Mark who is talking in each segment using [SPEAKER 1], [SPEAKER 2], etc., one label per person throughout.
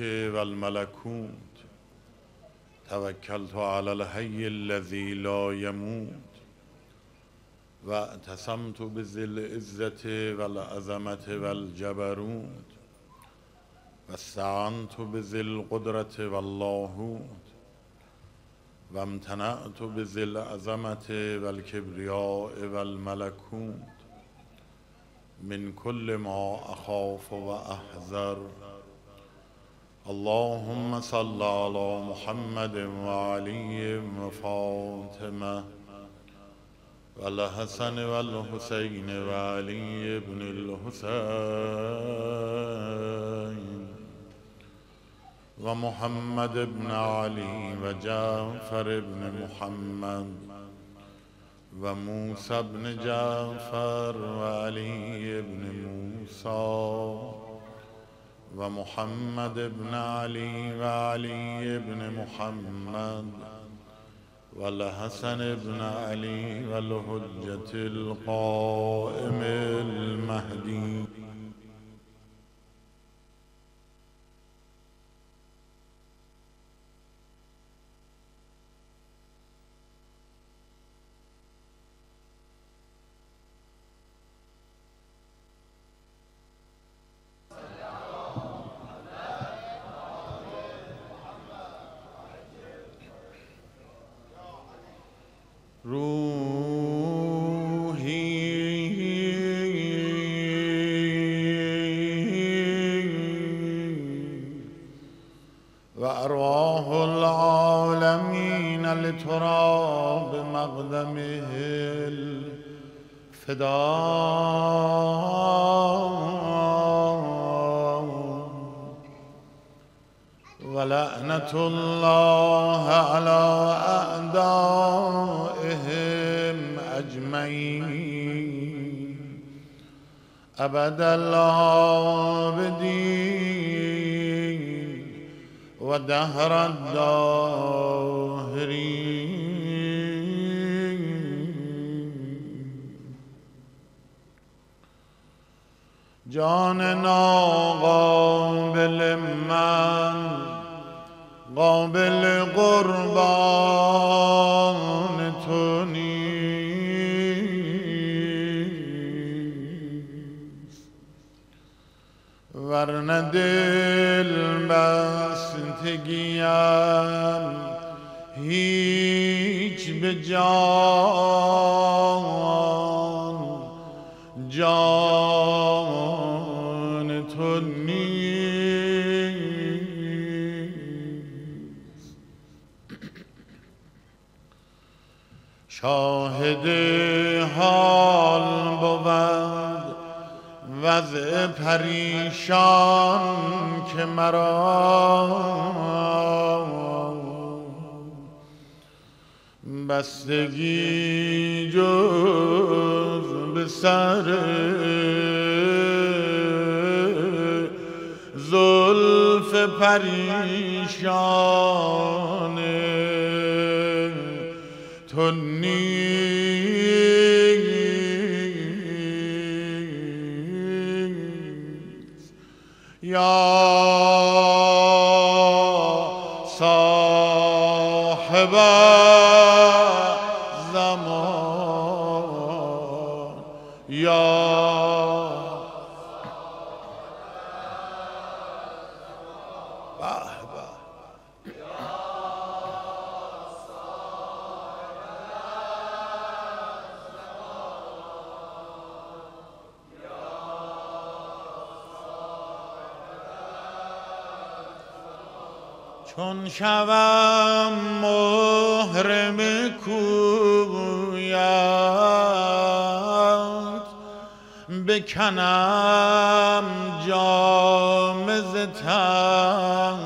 [SPEAKER 1] الملك توكلت على الحي الذي لا يموت واعتصمت بذی العزة والعظمة والجبروت واستعنت بذی القدرة واللاهوت وامتنعت بذی العظمة والكبرياء والملكوت من كل ما أخاف اللهم صل على محمد وعلي وفاطمة والحسن والحسين وعلي بن الحسين ومحمد بن علي وجعفر بن محمد وموسى بن جعفر وعلي بن موسى ومحمد بن علي وعلي بن محمد والحسن بن علي والحجة القائم المهدي. Ru أبد العابدين ودهر الداهرين. جان ناقابل من قابل قربان. بستگیم هیچ به جان جان تو نیست. شاهد حال بود وضع پریشان که مرا بستگی جز به سر زلف پریشان تو نیست. یا شوم محرم کویت. بکنم جام ز تن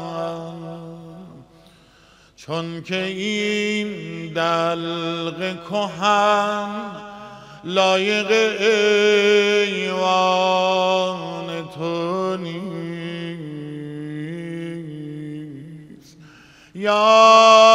[SPEAKER 1] چون که این دلق کهن لایق ایوان تو نیست. یا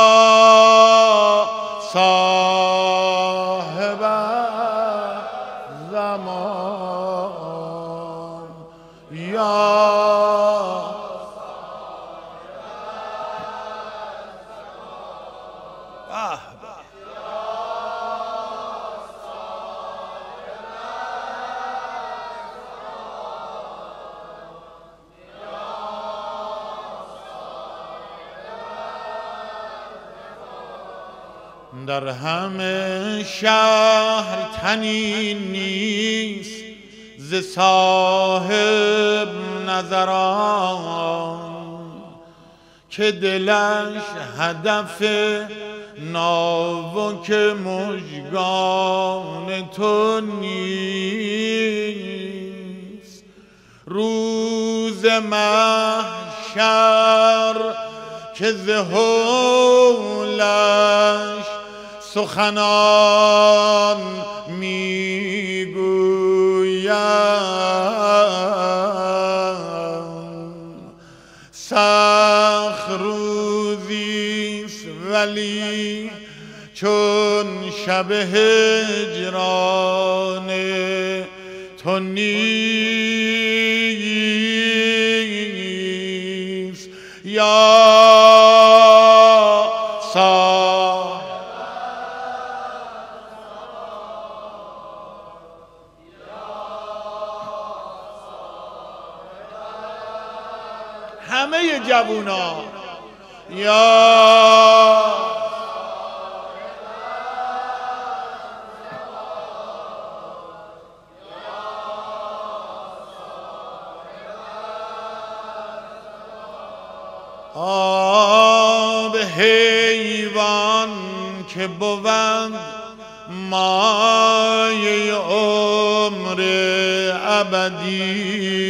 [SPEAKER 1] همه شهر تنی نیست ز صاحب نظران که دلش هدف ناوک مجگان تو نیست. روز محشر که زهولش سخنان می‌گویم. سخ روزیست ولی چون شب هجران تو نیست. جوونا یا آب حیوان که بود مایه عمر ابدی.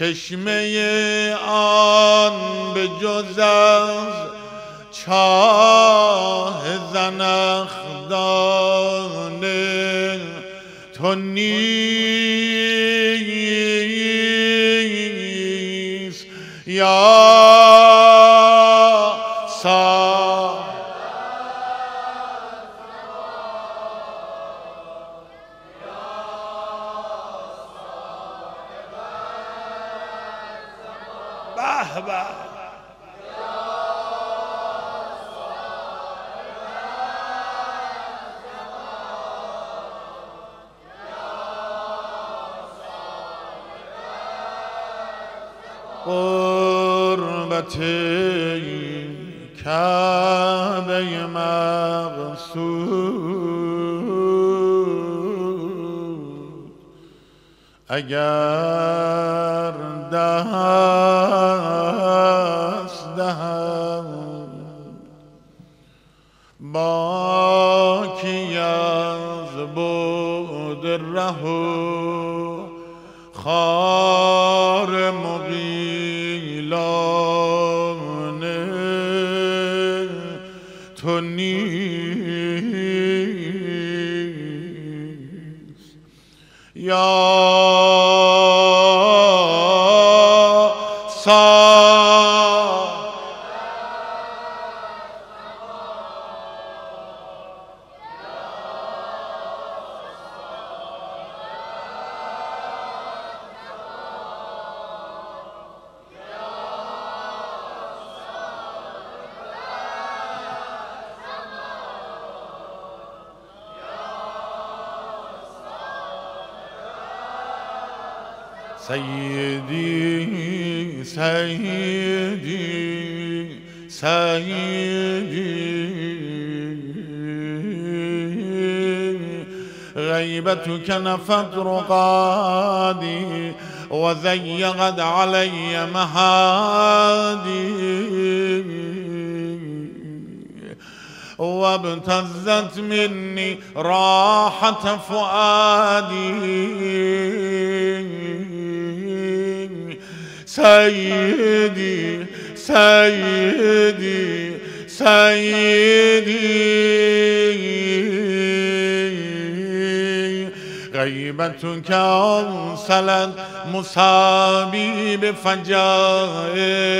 [SPEAKER 1] چشمه آن به جز از چاه زنخدان تو نیست. اگر دست دهم باکی از بود ره و خار مغیلان تو نیست. یا غیبتك نفت رقادي وزيغت علي مهادي وابتزت مني راحة فؤادي. سيدي سيدي سيدي. غيبتك أرسلت مصابي بفجاء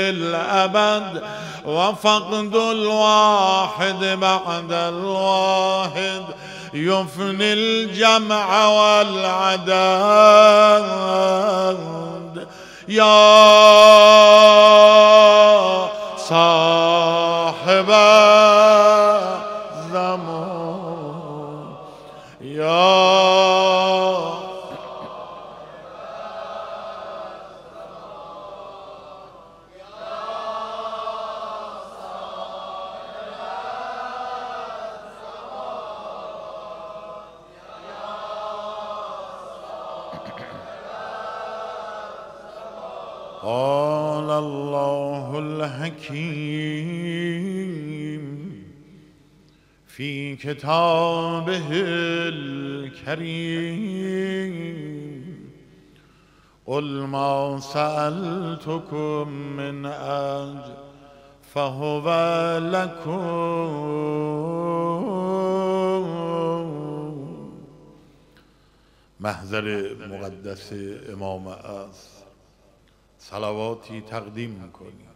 [SPEAKER 1] الأبد وفقد الواحد بعد الواحد يفني الجمع والعدد يا صاحب الزمان يا الحكيم في كتابه الكريم قل ما سألتكم من أجر فهو لكم محضر مقدس امام است. صلواتی تقدیم می‌کنیم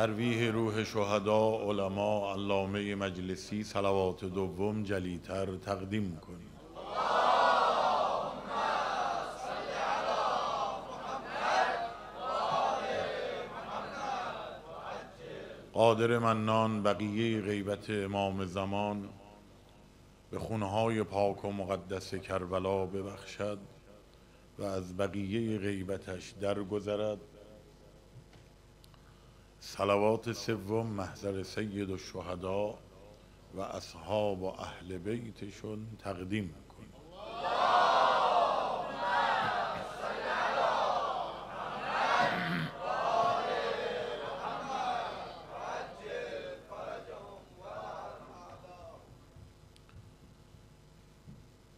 [SPEAKER 1] ترویح روح شهدا علما علامه مجلسی صلوات دوم جلیتر تقدیم کنیم قادر منان بقیه غیبت امام زمان به خونهای پاک و مقدس کربلا ببخشد و از بقیه غیبتش درگذرد. صلوات سوم محضر سید الشهدا و اصحاب و اهل بیتشون تقدیم کنیم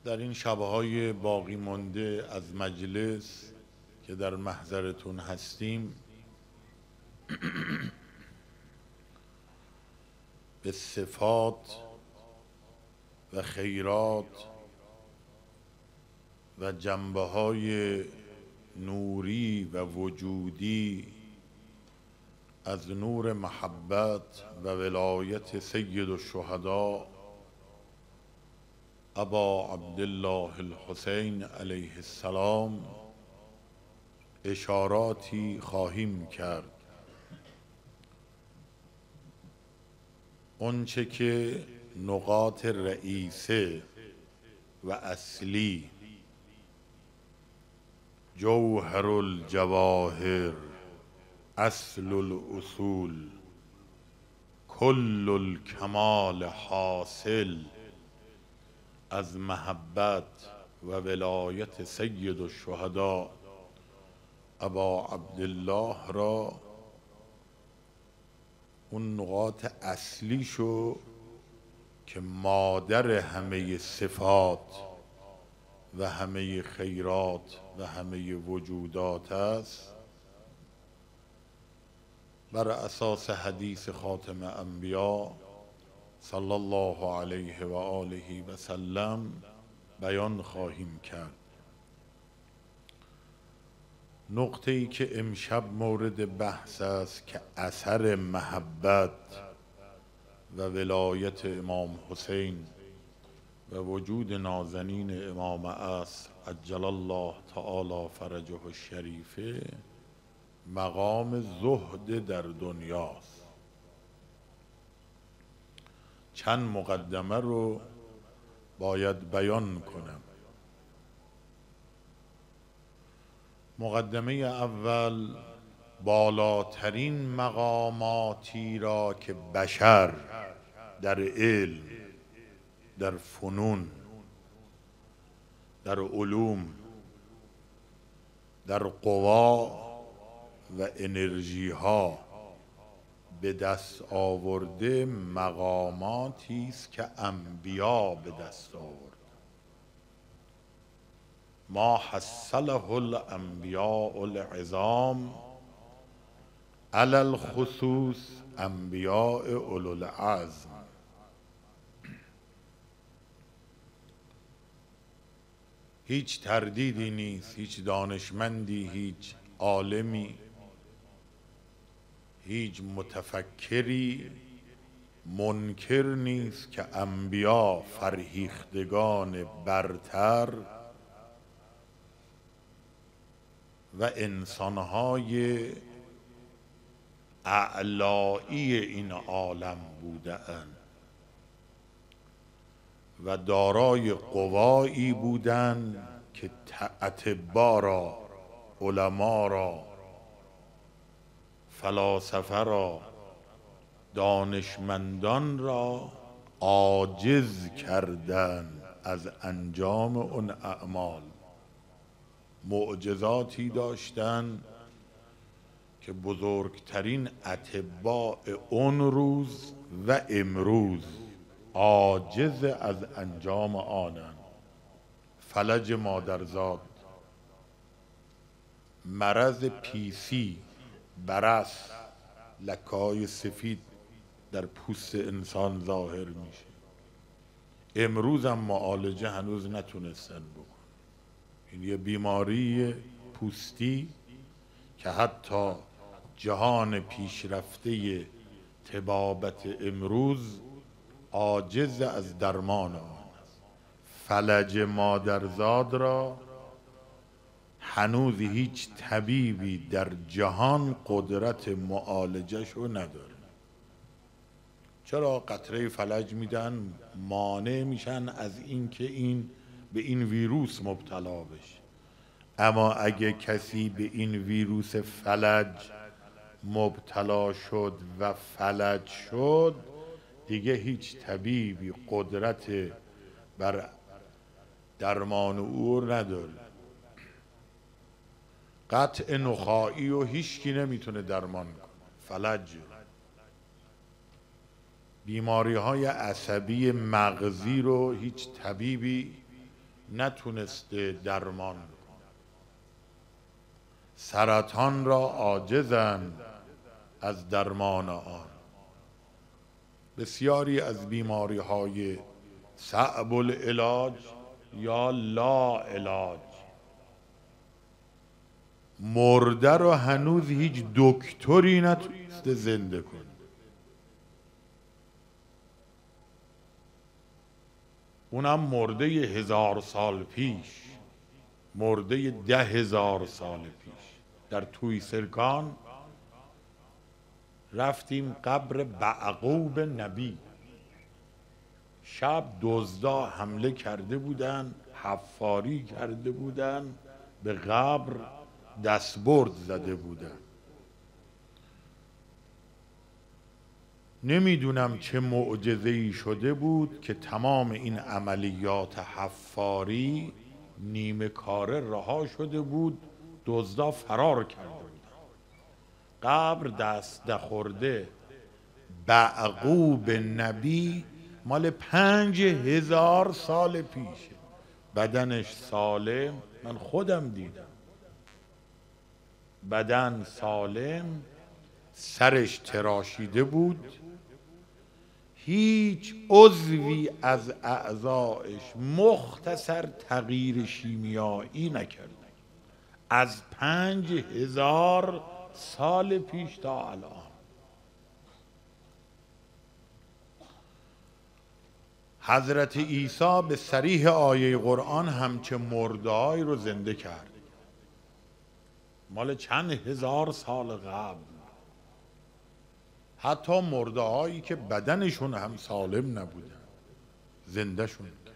[SPEAKER 1] در این شبهای باقی مانده از مجلس که در محضرتون هستیم به صفات و خیرات و جنبه های نوری و وجودی از نور محبت و ولایت سید الشهدا ابا عبدالله الحسین علیه السلام اشاراتی خواهیم کرد. اونچه که نقاط رئیسه و اصلی. جوهر الجواهر اصل الاصول کل الکمال حاصل. از محبت و ولایت سید الشهدا ابا عبدالله را اون نقاط اصلیشو که مادر همه صفات و همه خیرات و همه وجودات است بر اساس حدیث خاتم انبیا صلی الله علیه و آله و سلم بیان خواهیم کرد. نقطه ای که امشب مورد بحث است که اثر محبت و ولایت امام حسین و وجود نازنین امام است عجل الله تعالی فرجه الشریفه مقام زهد در دنیاست. چند مقدمه رو باید بیان کنم. مقدمه اول بالاترین مقاماتی را که بشر در علم در فنون در علوم در قوا و انرژی ها به دست آورده مقاماتی است که انبیا به دست آورده ما حصله الانبیاء العظام علی الخصوص انبیاء اولو العزم هیچ تردیدی نیست هیچ دانشمندی هیچ عالمی هیچ متفکری. منکر نیست که انبیا فرهیختگان برتر و انسانهای اعلایی این عالم بوده و دارای قوایی بودند که اتبا را علما را فلاسفه را دانشمندان را عاجز کردن از انجام اون اعمال. معجزاتی داشتن که بزرگترین اتباع اون روز و امروز عاجز از انجام آنند. فلج مادرزاد مرض پیسی برس لکای سفید در پوست انسان ظاهر میشه. امروز هم معالجه هنوز نتونستن بکن این یه بیماری پوستی که حتی جهان پیشرفته تبابت امروز عاجز از درمان آن است فلج مادرزاد را هنوز هیچ طبیبی در جهان قدرت معالجش رو نداره. چرا قطره فلج میدن؟ مانع میشن از اینکه این به این ویروس مبتلا بشه. اما اگه کسی به این ویروس فلج مبتلا شد و فلج شد دیگه هیچ طبیبی قدرت بر درمان او نداره. قطع نخایی و هیچکی نمی‌تونه درمان کنه. فلج. بیماری های عصبی مغزی رو هیچ طبیبی نتونسته درمان. کنه سرطان را عاجزند از درمان آن. بسیاری از بیماری های صعب العلاج یا لا علاج مرده رو هنوز هیچ دکتری نتونسته زنده کنه. اونم مرده هزار سال پیش مرده ده هزار سال پیش. در توی سرکان رفتیم قبر بعقوب نبی. شب دزدا حمله کرده بودن حفاری کرده بودن به قبر دستبرد زده بودن. نمی‌دونم چه معجزه ای شده بود که تمام این عملیات حفاری نیمه کاره رها شده بود دزدا فرار کرده بودن قبر دست دخورده بعقوب نبی مال پنج هزار سال پیشه بدنش سالم من خودم دیدم. بدن سالم سرش تراشیده بود. هیچ عضوی از اعضایش مختصر تغییر شیمیایی نکرد از پنج هزار سال پیش تا الان. حضرت عیسی به سریح آیه قرآن همچه مردهایی رو زنده کرد. مال چند هزار سال قبل. حتی مرده هایی که بدنشون هم سالم نبودن. زندهشون کرد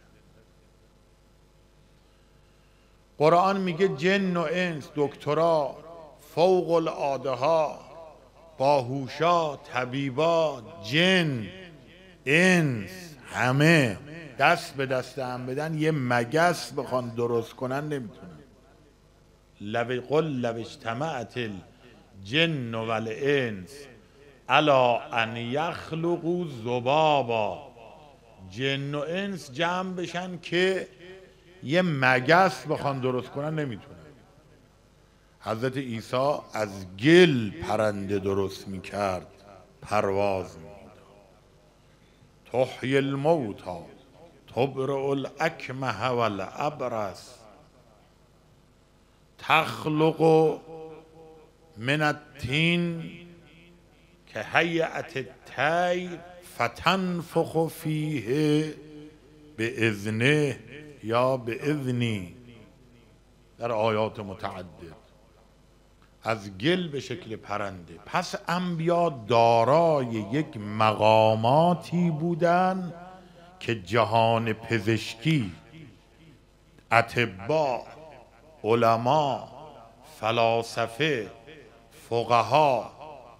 [SPEAKER 1] قرآن میگه جن و انس دکترا فوق العاده ها باهوشا طبیبا جن انس همه. دست به دست هم بدن یه مگس بخوان درست کنن نمی‌تونن. لو قل لو اجتمعت الجن والانس. الا ان یخلقوا ذبابا جن و انس جمع بشن که یه مگس بخوان درست کنن نمی‌تونن. حضرت عیسی از گل پرنده درست می‌کرد پرواز می‌داد تحیی الموتا تبرع الاکمه والابرس. تخلق من التین که هیئت تی فتنفخ فیه به اذنه یا به اذنی در آیات متعدد. از گل به شکل پرنده. پس انبیا دارای یک مقاماتی بودند که جهان پزشکی اتباع علما فلاسفه فقها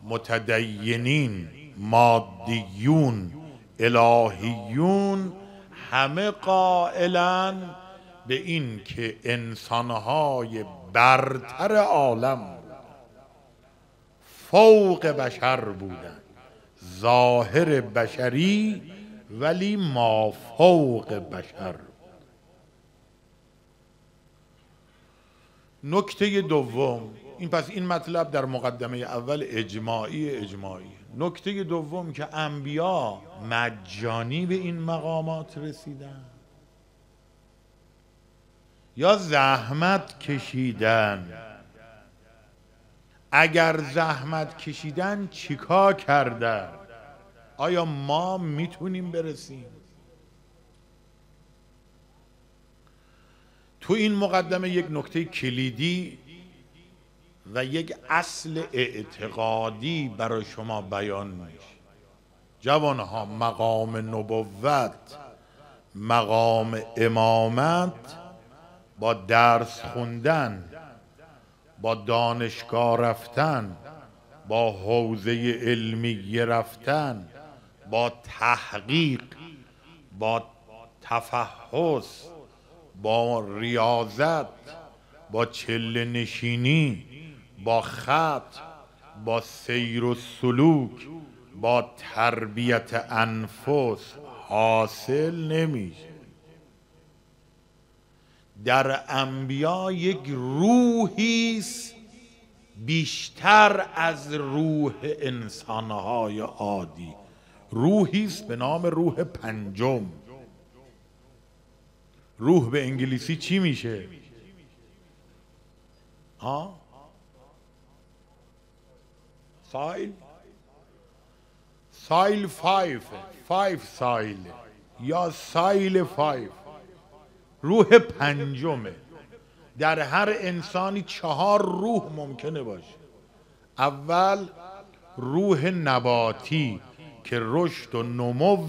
[SPEAKER 1] متدینین مادیون الهیون همه قائلا به این که انسانهای برتر عالم فوق بشر بودن. ظاهر بشری ولی ما فوق بشر. نکته دوم این پس این مطلب در مقدمه اول اجماعی اجماعی. نکته دوم که انبیا مجانی به این مقامات رسیدن. یا زحمت کشیدن. اگر زحمت کشیدن چیکار کردن؟ آیا ما می‌تونیم برسیم؟ تو این مقدمه یک نکته کلیدی و یک اصل اعتقادی برای شما بیان میشه. جوانها مقام نبوت مقام امامت با درس خوندن با دانشگاه رفتن با حوزه علمی رفتن با تحقیق با تفحص با ریاضت با چله نشینی با خط با سیر و سلوک با تربیت انفس حاصل نمیشه. در انبیا یک روحی بیشتر از روح انسانهای عادی. روحی است به نام روح پنجم. روح به انگلیسی چی میشه؟ ها soul؟ soul five five soul یا soul five؟ روح پنجمه. در هر انسانی چهار روح ممکنه باشه. اول روح نباتی که رشد و نمو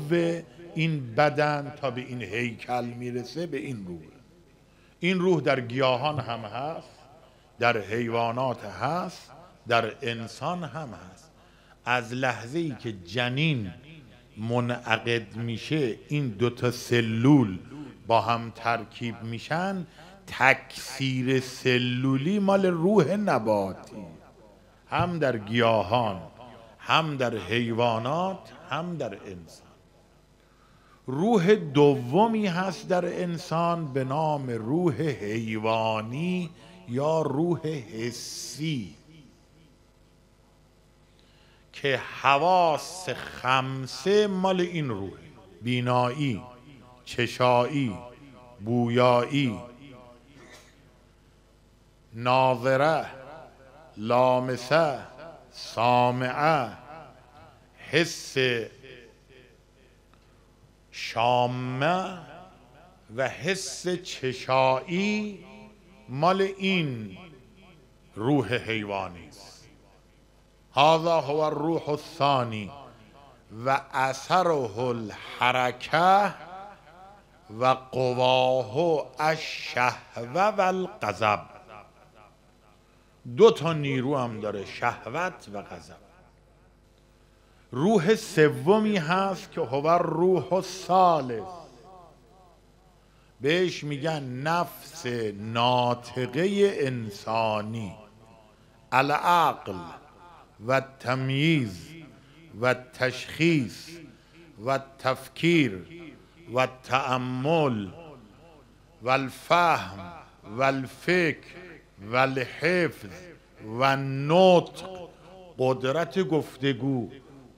[SPEAKER 1] این بدن تا به این هیکل می‌رسه به این روح. این روح در گیاهان هم هست در حیوانات هست در انسان هم هست. از لحظه ای که جنین منعقد میشه این دوتا سلول با هم ترکیب میشن تکثیر سلولی مال روح نباتی. هم در گیاهان هم در حیوانات هم در انسان. روح دومی هست در انسان به نام روح حیوانی یا روح حسی. که حواس خمسه مال این روح. بینایی چشایی بویایی. ناظره لامسه سامعه. حس شامه و حس چشایی مال این روح حیوانی است. هذا هو الروح الثانی و اثره الحرکه و قواه الشهوه و القذب. دو تا نیرو هم داره شهوت و غضب روح سومی هست که هو روح الثالث. بهش میگن نفس ناطقه انسانی العقل. و تمییز و تشخیص و تفکیر و تأمل و الفهم و الفکر و الحفظ و نطق قدرت گفتگو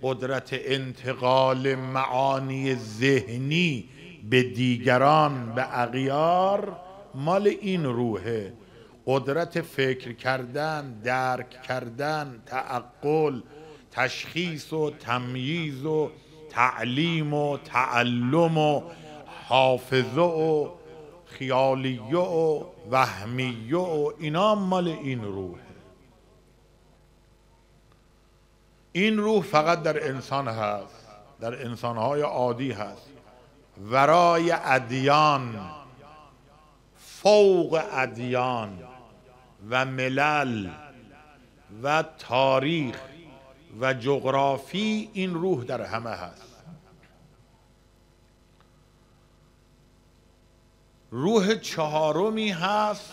[SPEAKER 1] قدرت انتقال معانی ذهنی به دیگران به اغیار مال این روحه. قدرت فکر کردن درک کردن تعقل تشخیص و تمییز و تعلیم و تعلم و حافظه و خیالیه و وهمیه و اینا مال این روحه. این روح فقط در انسان هست در انسانهای عادی هست. ورای ادیان فوق ادیان. و ملل و تاریخ و جغرافی این روح در همه هست. روح چهارمی هست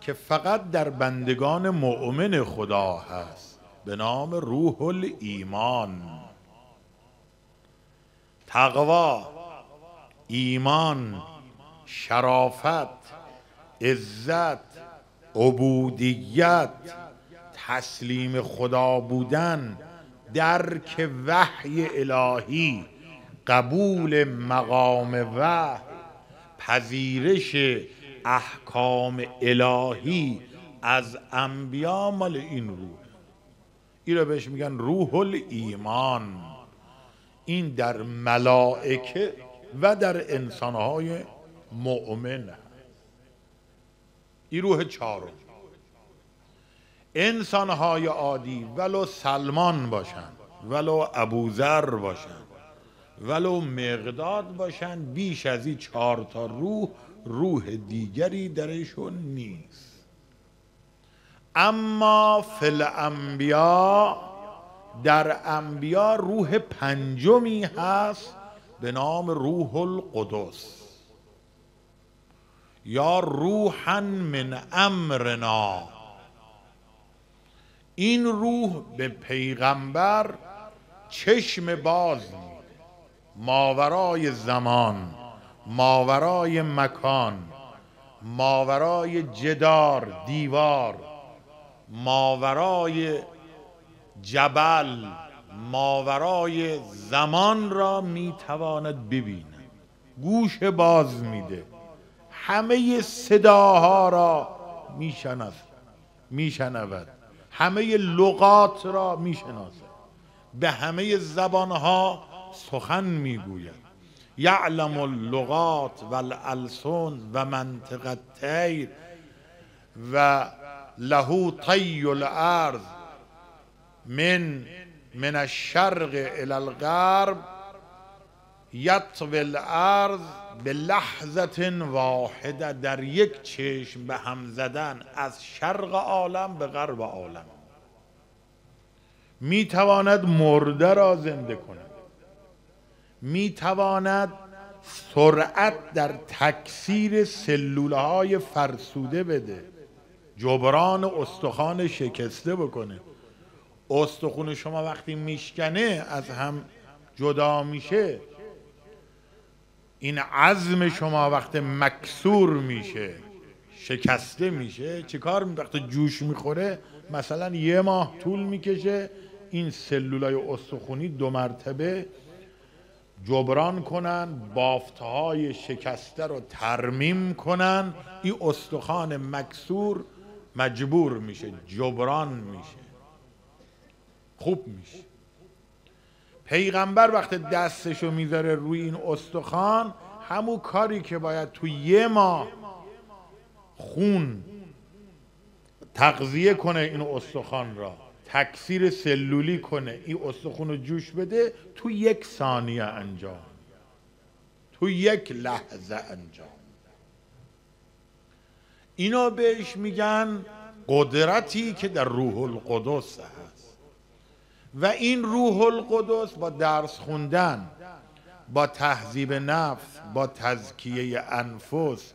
[SPEAKER 1] که فقط در بندگان مؤمن خدا هست به نام روح الایمان. تقوا ایمان شرافت عزت عبودیت تسلیم خدا بودن درک وحی الهی قبول مقام وحی پذیرش احکام الهی از انبیا مال این روح. این رو بهش میگن روح الایمان. این در ملائکه و در انسانهای مؤمن. این روح چهارم انسانهای عادی ولو سلمان باشند ولو ابوذر باشند ولو مقداد باشند بیش از این چهار تا روح روح دیگری درشون نیست. اما فل انبیا در انبیا روح پنجمی هست به نام روح القدس. یا روحا من امرنا. این روح به پیغمبر چشم باز میده. ماورای زمان ماورای مکان ماورای جدار دیوار ماورای جبل ماورای زمان را می‌تواند ببیند. گوش باز میده. همه صداها را می‌شناسد میشنود. همه لغات را می‌شناسد. به همه زبانها سخن می‌گوید. یعلم اللغات و الالسون و منطق التیر و له طی الارض من من الشرق الى الغرب یطوی الارض به لحظت واحده در یک چشم به هم زدن از شرق عالم به غرب عالم. می‌تواند مرده را زنده کند. می‌تواند سرعت در تکثیر سلوله های فرسوده بده. جبران استخوان شکسته بکنه. استخون شما وقتی میشکنه از هم جدا میشه. این عزم شما وقتی مکسور میشه شکسته میشه. چه کار وقتی جوش می‌خوره مثلا یه ماه طول می‌کشه. این سلولای استخونی دو مرتبه جبران کنن بافتهای شکسته رو ترمیم کنن. این استخوان مکسور مجبور میشه جبران میشه. خوب میشه. پیغمبر وقت دستشو می‌ذاره روی این استخوان همون کاری که باید تو یه ماه خون تغذیه کنه این استخوان را تکثیر سلولی کنه این استخون رو جوش بده تو یک ثانیه انجام تو یک لحظه انجام. اینا بهش میگن قدرتی که در روح القدس هست. و این روح القدس با درس خوندن با تهذیب نفس با تزکیه انفس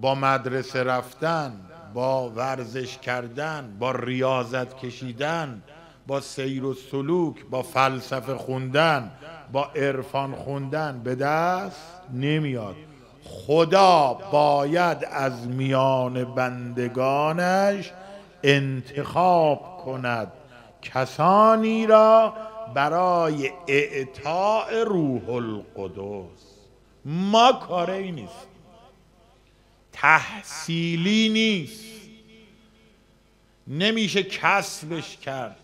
[SPEAKER 1] با مدرسه رفتن با ورزش کردن با ریاضت کشیدن با سیر و سلوک با فلسفه خوندن با عرفان خوندن به دست نمیاد. خدا باید از میان بندگانش انتخاب کند. کسانی را برای اعطاء روح القدس. ما کاری نیست. تحصیلی نیست. نمیشه کسبش کرد.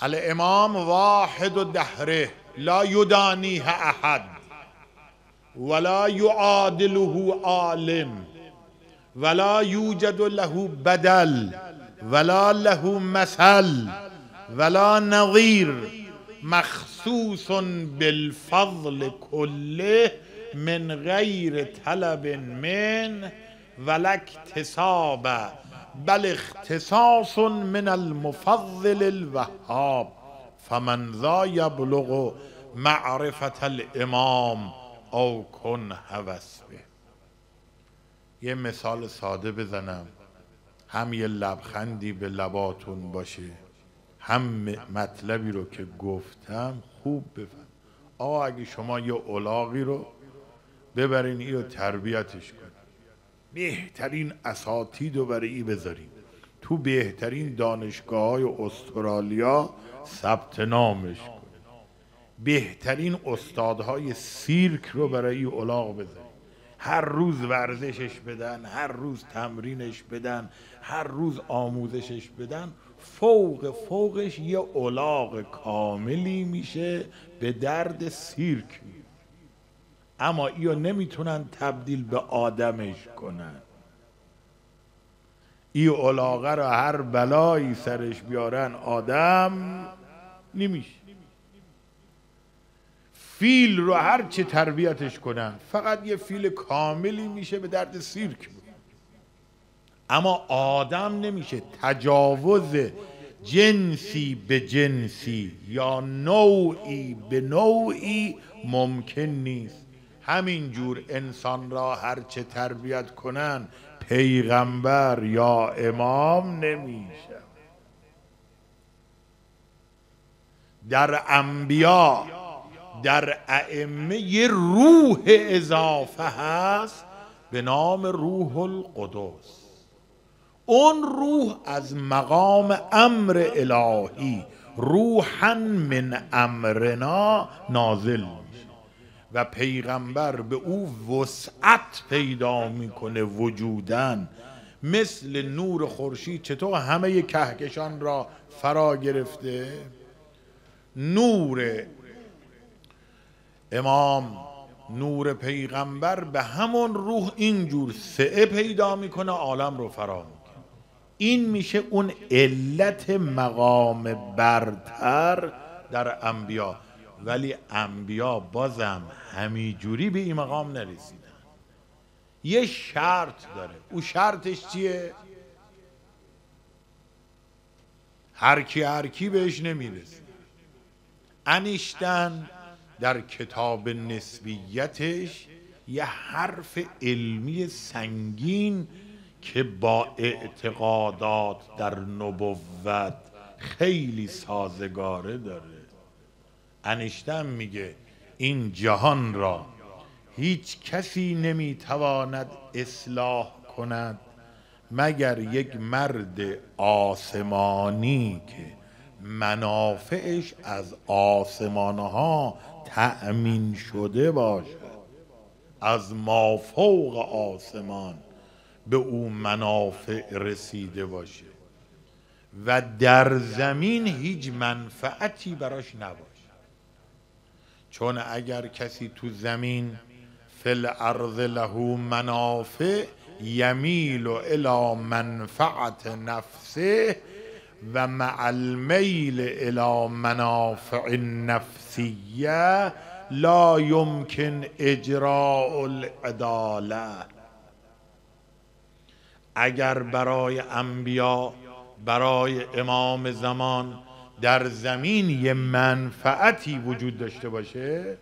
[SPEAKER 1] الامام واحد و دهره لا یدانیه احد ولا یعادله عالم ولا یوجد له بدل. ولا له مثل ولا نظیر مخصوص بالفضل کله من غیر طلب من ولک اکتساب بل اختصاص من المفضل الوهاب فمن ذا یبلغ معرفت الامام او کن هوس یه مثال ساده بزنم. هم یه لبخندی به لباتون باشه. هم مطلبی رو که گفتم خوب بفهم. آقا اگه شما یه اولاغی رو ببرین ای رو تربیتش کن بهترین اساتید رو برای ای بذاریم تو بهترین دانشگاه های استرالیا ثبت نامش کن بهترین استادهای سیرک رو برای ای اولاغ بذاریم هر روز ورزشش بدن هر روز تمرینش بدن هر روز آموزشش بدن فوق فوقش یه اولاغ کاملی میشه به درد سیرک اما ایو نمی‌تونن تبدیل به آدمش کنن. ای اولاغه رو هر بلایی سرش بیارن آدم نمیشه. فیل رو هر چه تربیتش کنن فقط یه فیل کاملی میشه به درد سیرک اما آدم نمیشه تجاوز جنسی به جنسی یا نوعی به نوعی ممکن نیست. همین جور انسان را هرچه تربیت کنن پیغمبر یا امام نمیشه. در انبیا در ائمه یه روح اضافه هست به نام روح القدس. اون روح از مقام امر الهی روحا من امرنا نازل و پیغمبر به او وسعت پیدا می‌کنه وجودن مثل نور خورشید چطور همه کهکشان را فرا گرفته؟ نور امام نور پیغمبر به همون روح اینجور سعه پیدا می‌کنه عالم رو فرا این میشه اون علت مقام برتر در انبیا. ولی انبیا بازم همیجوری به این مقام نرسیدن. یه شرط داره. او شرطش چیه؟ هر کی هر کی بهش نمی‌رسه. انیشتن در کتاب نسبیتش یه حرف علمی سنگین که با اعتقادات در نبوت خیلی سازگاره داره. انشتن میگه این جهان را هیچ کسی نمی‌تواند اصلاح کند مگر یک مرد آسمانی که منافعش از آسمانها تأمین شده باشد. از مافوق آسمان. به او منافع رسیده باشه و در زمین هیچ منفعتی براش نباشه. چون اگر کسی تو زمین فل ارض له منافع یمیل و الى منفعت نفسه و مع المیل الى منافع النفسیه لا يمكن اجراء العداله. اگر برای انبیا برای امام زمان در زمین یه منفعتی وجود داشته باشه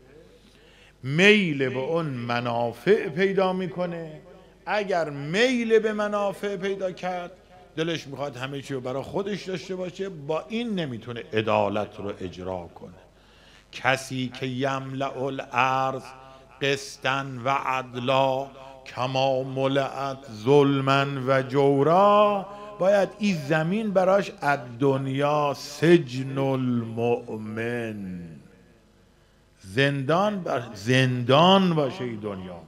[SPEAKER 1] میل به اون منافع پیدا می‌کنه. اگر میل به منافع پیدا کرد دلش می‌خواد همه چی رو برای خودش داشته باشه با این نمی‌تونه عدالت رو اجرا کنه. کسی که یملع الارض قسطن و عدلا کما ملعت ظلمن و جورا باید این زمین براش از دنیا سجن المؤمن. زندان بر زندان باشه این دنیا.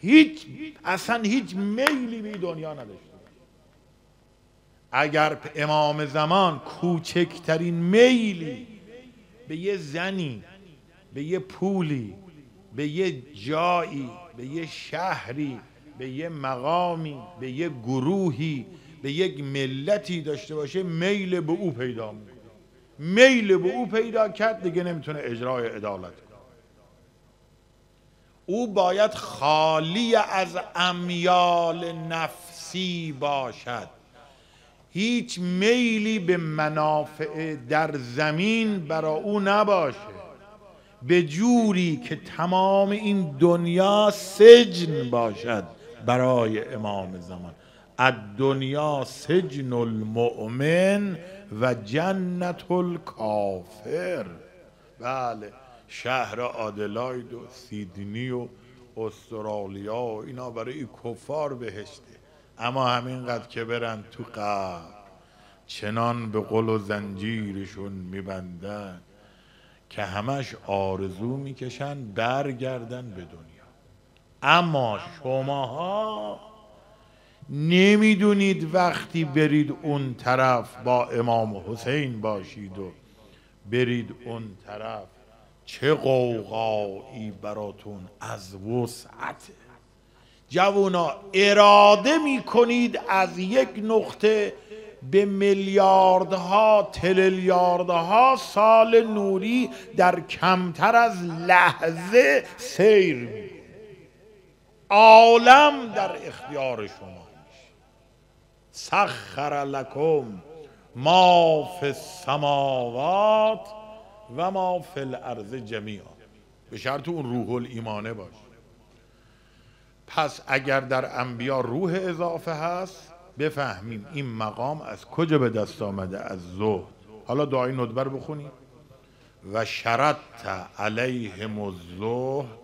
[SPEAKER 1] هیچ اصلا هیچ میلی به دنیا نداشته اگر امام زمان کوچکترین میلی به یه زنی به یه پولی به یه جایی به یه شهری به یه مقامی به یه گروهی به یک ملتی داشته باشه میل به او پیدا می‌کنه. میل به او پیدا کرد دیگه نمی‌تونه اجرای عدالت او باید خالی از امیال نفسی باشد. هیچ میلی به منافع در زمین برا او نباشه. به جوری که تمام این دنیا سجن باشد برای امام زمان. دنیا سجن المؤمن و جنت الکافر. بله شهر آدلاید و سیدنی و استرالیا و اینا برای کفار بهشته. اما همینقدر که برن تو قبر چنان به قل و زنجیرشون میبندن. که همش آرزو می‌کشن برگردن به دنیا. اما شماها نمی‌دونید وقتی برید اون طرف با امام حسین باشید و برید اون طرف چه قوقایی براتون از وسعته جوونا اراده می‌کنید از یک نقطه به میلیاردها تریلیاردها سال نوری در کمتر از لحظه سیر می عالم در اختیار شما سخر لکم ما فی السماوات و ما فی الارض جمیعا. به شرط اون روح الایمانه باش پس اگر در انبیا روح اضافه هست بفهمیم این مقام از کجا به دست آمده از زهد حالا دعای ندبر بخونیم. و شرط علیهم الزهد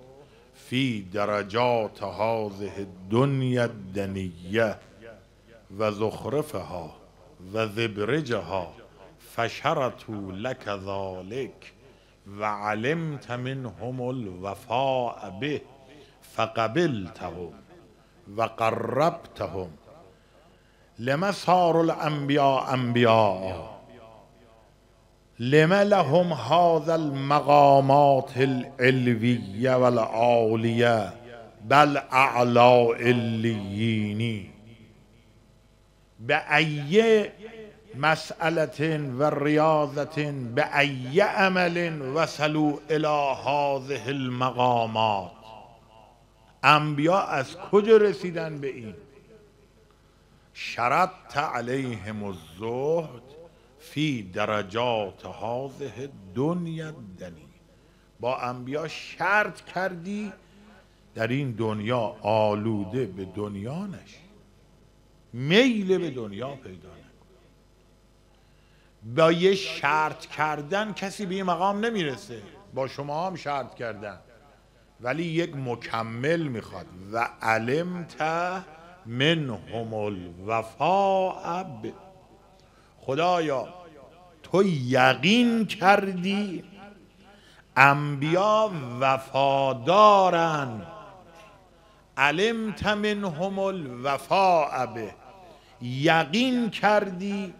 [SPEAKER 1] فی درجات هذه دنیا دنیه و زخرفها و زبرجها فشرتو لک ذالک و علمت منهم الوفاء به فقبلتهم و قربتهم. لما صار الانبیاء انبیاء لما لهم هذا المقامات العلویه والعالیه بل اعلا الیینی به ای مسئله و ریاضت به ای عمل وصلوا الى هذه المقامات؟ انبیا از کجا رسیدن به این؟ شرط علیهم الزهد فی درجات هذه دنیا دنی با انبیا شرط کردی در این دنیا آلوده به دنیا نشی. میل به دنیا پیدا نکن. با یه شرط کردن کسی به این مقام نمی‌رسه. با شما هم شرط کردن. ولی یک مکمل می‌خواد. و علمت منهم الوفاء خدایا تو یقین کردی انبیا وفادارن. علمت منهم الوفاء به یقین کردی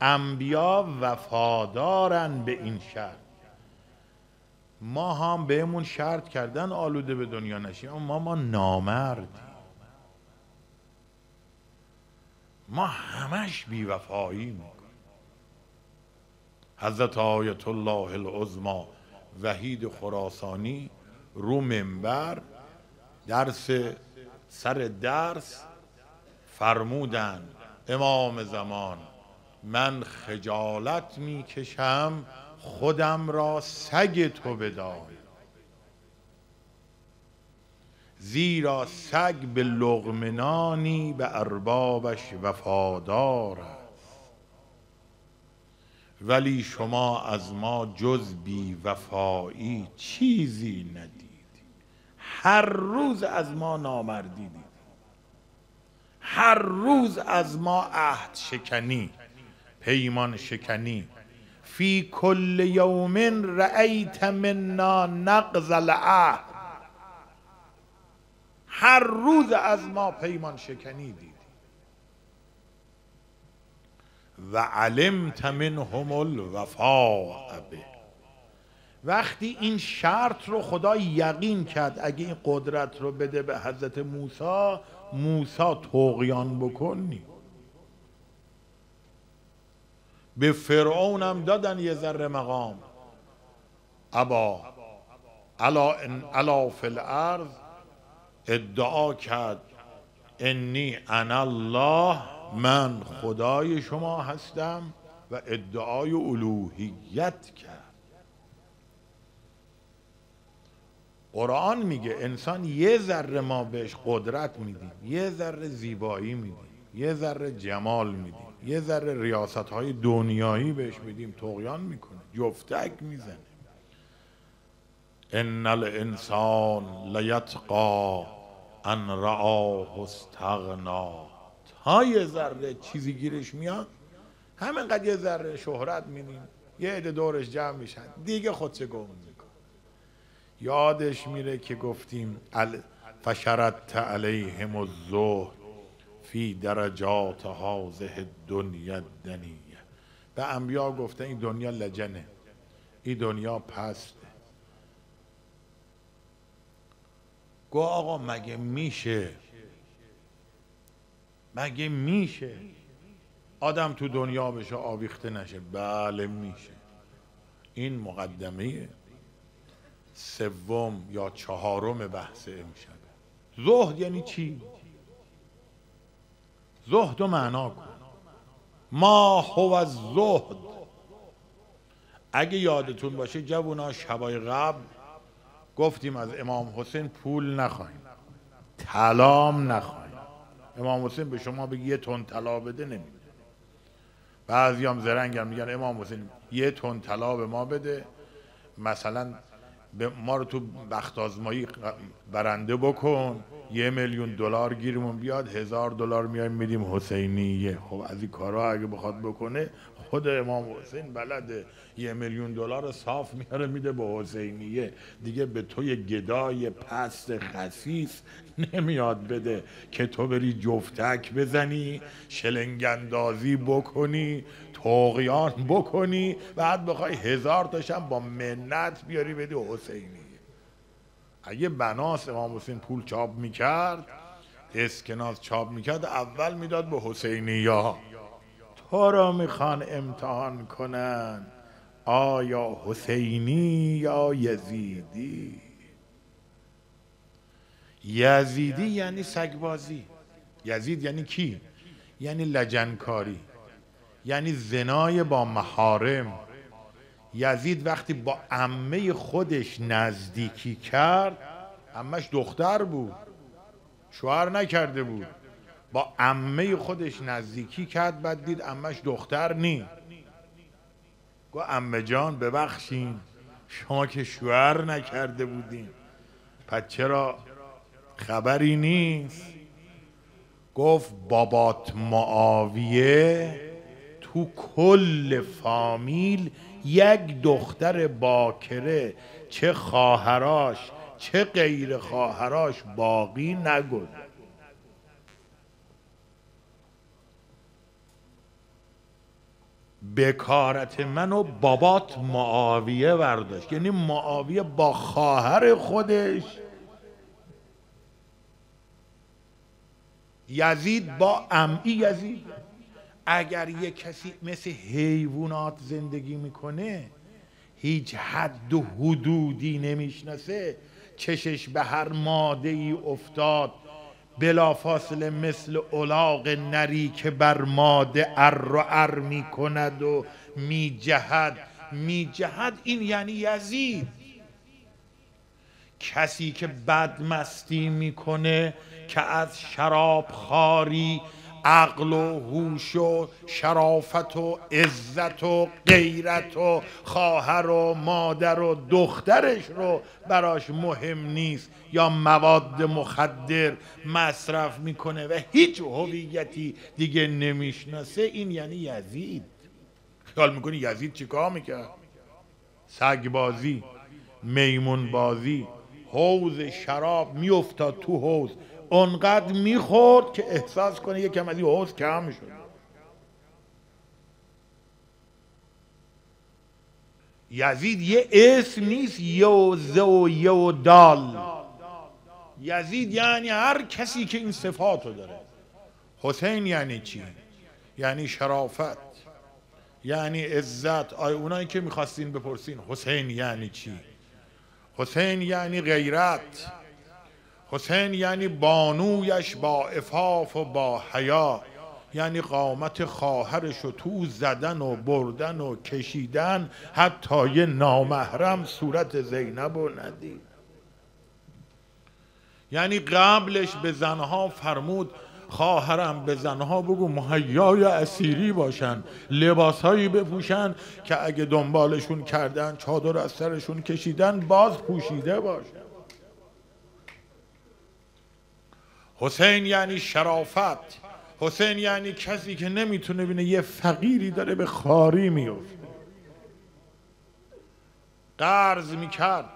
[SPEAKER 1] انبیا وفادارن به این شرط ما هم بهمون شرط کردن آلوده به دنیا نشیم اما ما نامردیم. ما همش بیوفایی می‌کنیم حضرت آیت الله العظما وحید خراسانی رو منبر درس سر درس فرمودن امام زمان من خجالت می‌کشم خودم را سگ تو بدان. زیرا سگ به لغمنانی به اربابش وفادار است. ولی شما از ما جز بی وفایی چیزی ندید هر روز از ما نامردی دید هر روز از ما عهد شکنی پیمان شکنی. فی کل یوم رأیت منا نقض العهد. هر روز از ما پیمان شکنی دید. و علمت منهم الوفاء به. وقتی این شرط رو خدا یقین کرد اگه این قدرت رو بده به حضرت موسی موسی توقیان بکنی به فرعون هم دادن یه ذره مقام. ابا علا فی الارض ادعا کرد انی انا الله من خدای شما هستم و ادعای الوهیت کرد. قرآن میگه انسان یه ذره ما بهش قدرت میدیم یه ذره زیبایی میدیم یه ذره جمال میدیم یه ذره ریاست های دنیایی بهش میدیم تقیان می‌کنه جفتک می‌زنه. ان الانسان لیتقا ان رآه استغنا. تا یه ذره چیزی گیرش میاد همینقدر یه ذره شهرت میدیم یه عده دورش جمع میشن دیگه خودش گم میکن یادش میره که گفتیم فشرت علیهم الزهد فی درجات حاضه دنیا دنیه به انبیا گفته این دنیا لجنه این دنیا پسته گو آقا مگه میشه؟ مگه میشه؟ آدم تو دنیا بشه آویخته نشه. بله میشه. این مقدمه سوم یا چهارم بحث امشب. زهد یعنی چی؟ زهد و معنا کن. ما هو زهد. اگه یادتون باشه جوونا شبای قبل گفتیم از امام حسین پول نخواهیم. طلام نخواهیم. امام حسین به شما بگی یه تن طلا بده نمیده. بعضی هم زرنگ هم میگن امام حسین یه تن طلا به ما بده. مثلا به ما رو تو بخت آزمایی برنده بکن. یه میلیون دلار گیرمون بیاد هزار دلار میایم میدیم حسینیه. خب از این کارا اگه بخواد بکنه خود امام حسین بلده یه میلیون دلار صاف میاره میده به حسینیه. دیگه به توی گدای پست خسیس نمیاد بده که تو بری جفتک بزنی شلنگندازی بکنی توقیان بکنی بعد بخوای هزار تاشم با منت بیاری بدی حسینی. اگه بناس امام حسین پول چاپ می‌کرد اسکناس چاپ می‌کرد اول می‌داد به حسینی ها تو را می‌خوان امتحان کنن. آیا حسینی یا یزیدی؟ یزیدی یعنی سگبازی. یزید یعنی کی؟ یعنی لجنکاری. یعنی زنای با محارم. یزید وقتی با عمه خودش نزدیکی کرد عمش دختر بود. شوهر نکرده بود. با عمه خودش نزدیکی کرد بعد دید عمش دختر نی. گو عمه جان ببخشین شما که شوهر نکرده بودین. پس چرا خبری نیست؟ گفت بابات معاویه تو کل فامیل یک دختر باکره چه خواهراش چه غیر خواهراش باقی نگذاشت بکارت منو بابات معاویه برداشت یعنی معاویه با خواهر خودش. یزید با امعی یزید. اگر یه کسی مثل حیوانات زندگی می‌کنه هیچ حد و حدودی نمی‌شناسه. چشش به هر ماده ای افتاد. بلافاصله مثل اولاغ نری که بر ماده ار و ار می کند و می جهد. می جهد این یعنی یزید. کسی که بدمستی می‌کنه که از شراب خاری عقل و هوش و شرافت و عزت و غیرت و خواهر و مادر و دخترش رو براش مهم نیست یا مواد مخدر مصرف می‌کنه و هیچ هویتی دیگه نمی‌شناسه. این یعنی یزید. خیال می‌کنی یزید چیکار می‌کرد؟ سگ بازی میمون بازی حوز شراب میافتاد تو حوز اونقدر می‌خورد که احساس کنه یکم از این کم شد. یزید یه اسم نیست یه و زه و یه و دال. یزید یعنی هر کسی که این صفات رو داره. حسین یعنی چی؟ یعنی شرافت. یعنی عزت. آیا اونایی که می‌خواستین بپرسین حسین یعنی چی؟ حسین یعنی غیرت. حسین یعنی بانویش با افاف و با حیا یعنی قامت خواهرش رو تو زدن و بردن و کشیدن حتی یه نامحرم صورت زینب و ندید. یعنی قبلش به زنها فرمود خواهرم به زنها بگو مهیای اسیری باشن لباسهایی بپوشن که اگه دنبالشون کردن چادر از سرشون کشیدن باز پوشیده باشن. حسین یعنی شرافت. حسین یعنی کسی که نمی‌تونه بینه یه فقیری داره به خاری میفته. قرض می‌کرد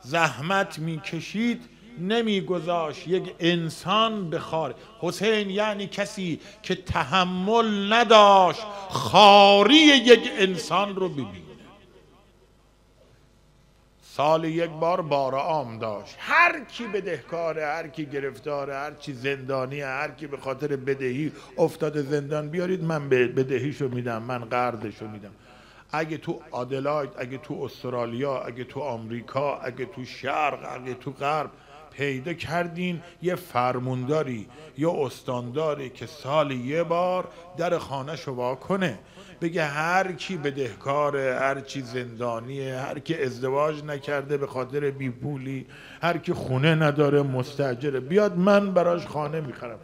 [SPEAKER 1] زحمت می‌کشید نمیگذاشت یک انسان به خار حسین یعنی کسی که تحمل نداشت خاری یک انسان رو ببینه سال یک بار بار عام داشت. هر کی بدهکاره هر کی گرفتاره هر کی زندانی هر کی به خاطر بدهی افتاده زندان بیارید من بدهیشو میدم من قرضشو میدم. اگه تو آدلاید اگه تو استرالیا اگه تو آمریکا اگه تو شرق اگه تو غرب پیدا کردین یه فرمونداری یا استانداری که سال یه بار در خانه شوا کنه بگه هر کی بدهکاره هر کی زندانیه هر کی ازدواج نکرده به خاطر بیپولی هر کی خونه نداره مستجره بیاد من براش خانه می‌خرم.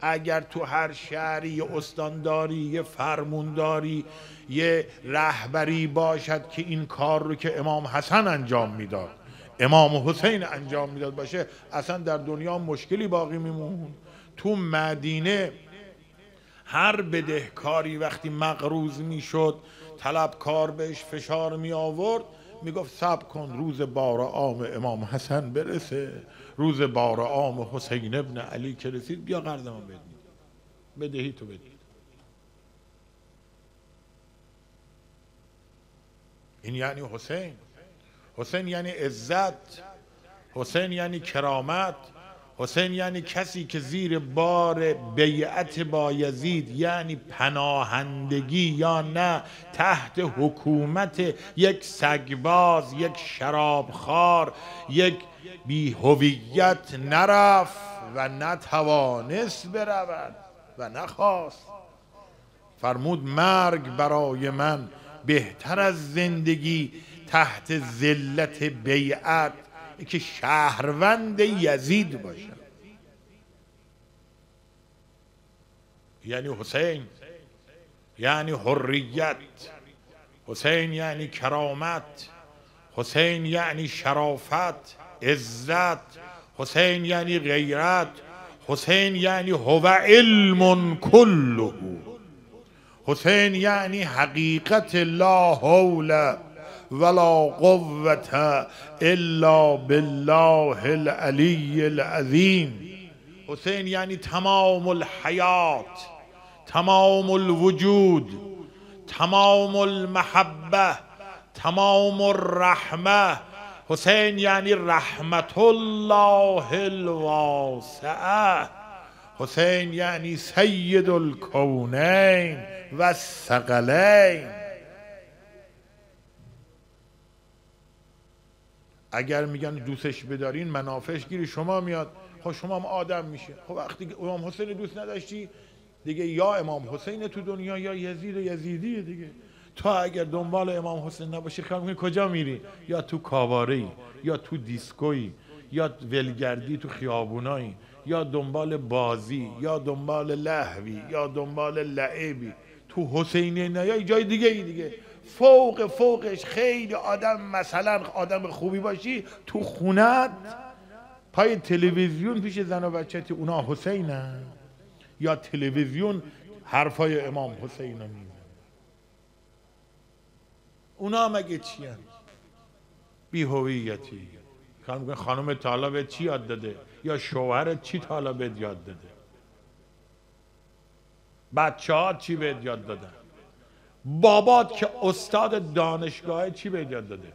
[SPEAKER 1] اگر تو هر شهری یه استانداری یه فرمونداری یه رهبری باشد که این کار رو که امام حسن انجام می‌داد امام حسین انجام می‌داد باشه اصلا در دنیا مشکلی باقی میمون تو مدینه هر بدهکاری وقتی مقروض می‌شد طلبکار بهش فشار می آورد می‌گفت سب کن روز بار عام امام حسن برسه. روز بار عام حسین ابن علی که رسید بیا قرض من بدید بدهی تو بدید این یعنی حسین. حسین یعنی عزت. حسین یعنی کرامت. حسین یعنی کسی که زیر بار بیعت با یزید یعنی پناهندگی یا نه تحت حکومت یک سگباز یک شرابخوار یک بیهویت نرفت و نتوانست برود و نخواست. فرمود مرگ برای من بهتر از زندگی تحت ذلت بیعت. که شهروند یزید باشه. یعنی حسین یعنی حریت. حسین یعنی کرامت. حسین یعنی شرافت عزت. حسین یعنی غیرت. حسین یعنی هو علم کله. حسین یعنی حقیقت لا حول ولا قوة الا بالله العلی العظیم حسین یعنی تمام الحیات تمام الوجود تمام المحبه تمام الرحمه حسین یعنی رحمت الله الواسعه حسین یعنی سید الکونین و الثقلین. اگر میگن دوستش بدارین منافش گیری شما میاد. خب شما هم آدم میشه خب وقتی امام حسین دوست نداشتی دیگه یا امام حسین تو دنیا یا یزید یزیدیه دیگه. تو اگر دنبال امام حسین نباشی خیال کجا میری؟ یا تو کاواری یا تو دیسکوی یا ولگردی تو خیابونایی یا دنبال بازی یا دنبال لحوی یا دنبال لعبی. تو حسینی نه جای دیگه ای دیگه. فوق فوقش خیلی آدم مثلا آدم خوبی باشی تو خونت. پای تلویزیون پیش زن و بچه اونا حسینن. یا تلویزیون حرفای امام حسین رو اونا مگه چی هن؟ بی هویتی. خانم تالا چی یاد داده؟ یا شوهرت چی تالا بهت یاد داده؟ بچه ها چی بهت یاد دادن؟ بابات که استاد دانشگاه چی به یاد داده؟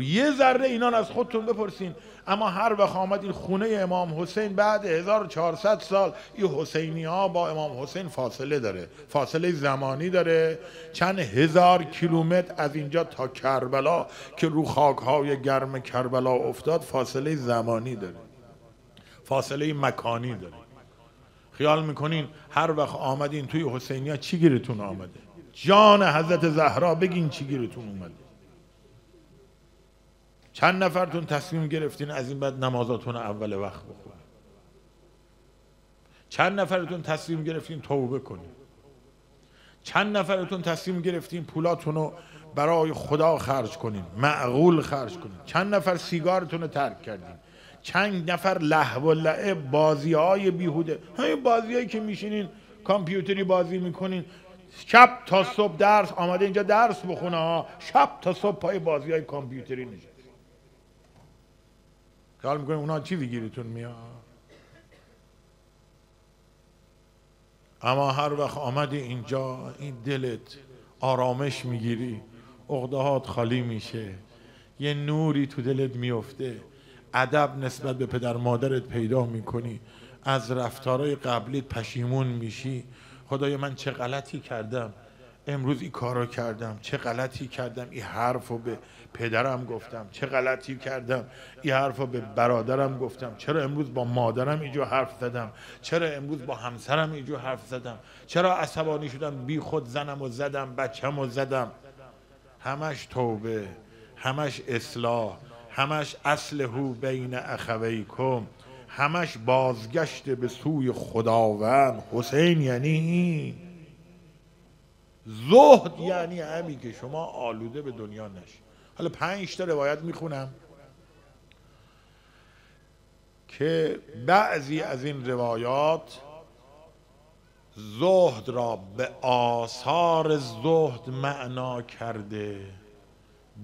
[SPEAKER 1] یه ذره اینان از خودتون بپرسین. اما هر وقت آمد این خونه امام حسین بعد 1400 سال این حسینی ها با امام حسین فاصله داره فاصله زمانی داره. چند هزار کیلومتر از اینجا تا کربلا که رو خاک های گرم کربلا افتاد فاصله زمانی داره فاصله مکانی داره. خیال می‌کنین هر وقت آمدین توی حسینیا چی گیرتون آمده؟ جان حضرت زهرا بگین چی گیرتون اومده. چند نفرتون تصمیم گرفتین از این بعد نمازاتون اول وقت بخونید چند نفرتون تصمیم گرفتین توبه کنید چند نفرتون تصمیم گرفتین پولاتون رو برای خدا خرج کنین؟ معقول خرج کنین؟ چند نفر سیگارتون رو ترک کردین؟ چند نفر لحو و لعب بازی های بیهوده. همین بازی هایی که میشینین کامپیوتری بازی می‌کنین. شب تا صبح درس آمده اینجا درس بخونه ها. شب تا صبح پای بازی های کامپیوتری نشست. خیال می‌کنین اونا چی بگیریتون میاد؟ اما هر وقت آمدی اینجا این دلت آرامش می‌گیری. اقدهات خالی میشه. یه نوری تو دلت میفته ادب نسبت به پدر مادرت پیدا می‌کنی. از رفتارهای قبلیت پشیمون میشی. خدای من چه غلطی کردم؟ امروز این کارو کردم. چه غلطی کردم؟ این حرف رو به پدرم گفتم. چه غلطی کردم؟ این حرف رو به برادرم گفتم. چرا امروز با مادرم اینجا حرف زدم؟ چرا امروز با همسرم اینجا حرف زدم؟ چرا عصبانی شدم؟ بی خود زنم و زدم بچم و زدم. همش توبه همش اصلاح. همش اصلهو بین اخویکم همش بازگشت به سوی خداوند. حسین یعنی زهد یعنی همین که شما آلوده به دنیا نشی حالا پنج تا روایت می‌خونم که بعضی از این روایات زهد را به آثار زهد معنا کرده.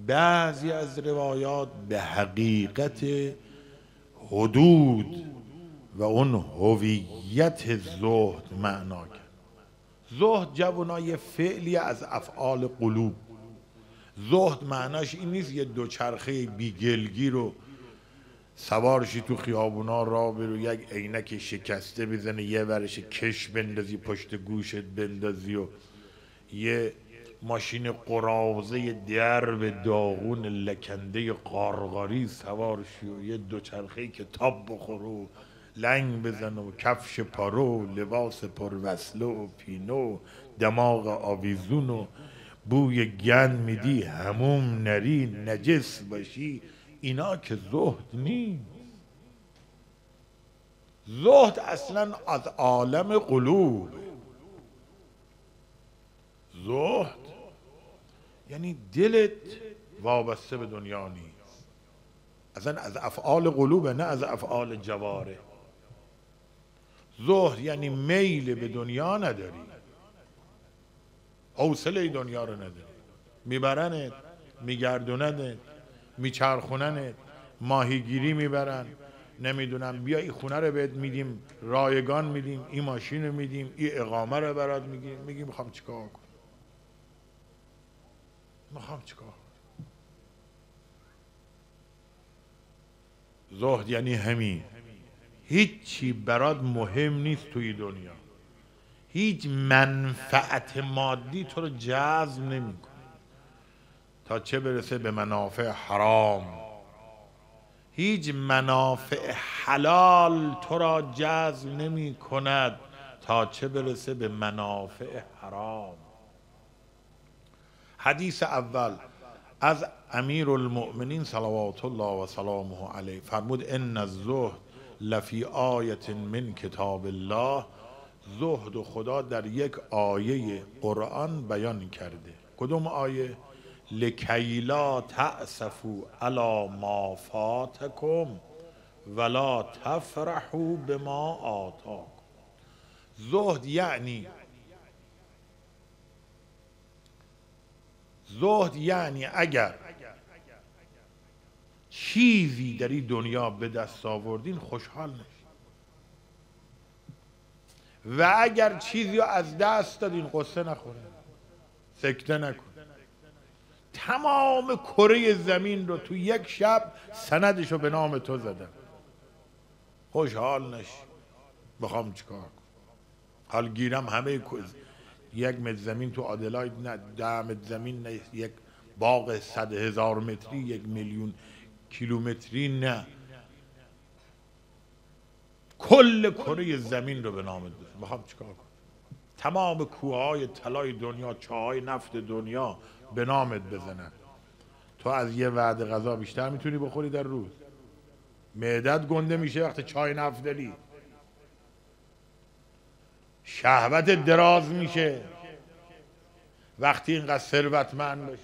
[SPEAKER 1] بعضی از روایات به حقیقت حدود و اون هویت زهد معنا کرد. زهد جوانای فعلی از افعال قلوب. زهد معناش این نیست یه دوچرخه بیگلگی رو سوارشی تو خیابونا را برو یک عینک شکسته بزنه یه ورش کش بندازی پشت گوشت بندازی و یه ماشین قرازه درب داغون لکنده قارقاری سوار شی و یه دوچرخه که تاب بخور و لنگ بزن و کفش پارو لباس پر و پینو دماغ آویزون و بوی گن میدی هموم نری نجس باشی اینا که زهد نیست. زهد اصلا از عالم قلوب. زهد یعنی دلت وابسته به دنیا نیست. اصلا از افعال قلوبه نه از افعال جواره. زهد یعنی میل به دنیا نداری. حوصله دنیا رو نداری. میبرنت میگردوننت میچرخوننت ماهیگیری می‌برن. نمی‌دونم بیا این خونه رو بهت میدیم رایگان میدیم این ماشین رو میدیم این اقامه رو برات میگیم. میگیم می‌خوام چیکار کنم؟ می‌خوام چیکار زهد یعنی همین. هیچی برات مهم نیست توی دنیا. هیچ منفعت مادی تو رو جذب نمی‌کنه. تا چه برسه به منافع حرام. هیچ منافع حلال تو را جذب نمی کند تا چه برسه به منافع حرام. حدیث اول. از امیر المؤمنین صلوات الله و سلامه علیه فرمود ان الزهد لفی آیت من کتاب الله. زهد و خدا در یک آیه قرآن بیان کرده. کدوم آیه؟ لکیلا تأسفو علا ما فاتکم ولا تفرحو به ما آتاکم. زهد یعنی زهد یعنی اگر چیزی در این دنیا به دست آوردین خوشحال نشید و اگر چیزی رو از دست دادین قصه نخوره سکته نکن. تمام کره زمین رو تو یک شب سندش رو به نام تو زدم. خوشحال نشی بخوام چیکار حال گیرم همه یک متر زمین تو آدلاید نه ده متر زمین نه یک باغ صد هزار متری یک میلیون کیلومتری نه. کل کره زمین رو به نامت بزن می‌خوام چیکار کنم؟ تمام کوههای طلای دنیا چاهای نفت دنیا به نامت بزنن. تو از یه وعده غذا بیشتر می‌تونی بخوری در روز. معدت گنده میشه وقتی چای نفت داری شهوت دراز میشه. وقتی اینقدر ثروتمند باشی.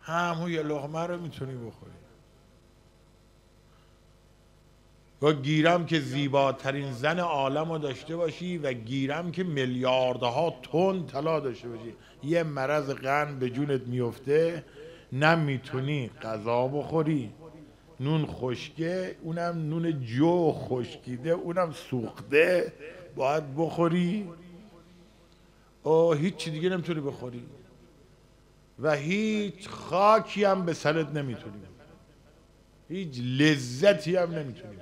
[SPEAKER 1] همون یه لغمه رو می‌تونی بخوری. و گیرم که زیباترین زن عالم داشته باشی و گیرم که میلیاردها تن طلا داشته باشی. یه مرض قند به جونت میفته نمی‌تونی غذا بخوری. نون خشکه اونم نون جو خشکیده اونم سوخته. باید بخوری. او هیچ دیگه نمی‌تونی بخوری. و هیچ خاکی هم به سرت نمی‌تونی. هیچ لذتی هم نمی‌تونی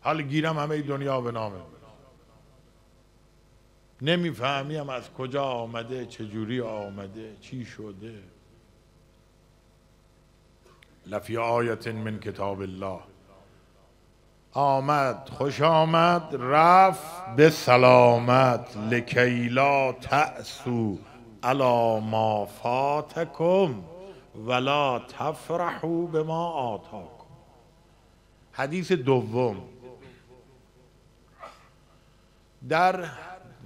[SPEAKER 1] حال گیرم همه دنیا به نامه. نمی‌فهمیم از کجا آمده چجوری آمده چی شده. لفی آیت من کتاب الله. آمد خوش آمد رفت به سلامت لکیلا تأسو علا ما فاتکم ولا تفرحوا به ما آتاکم. حدیث دوم. در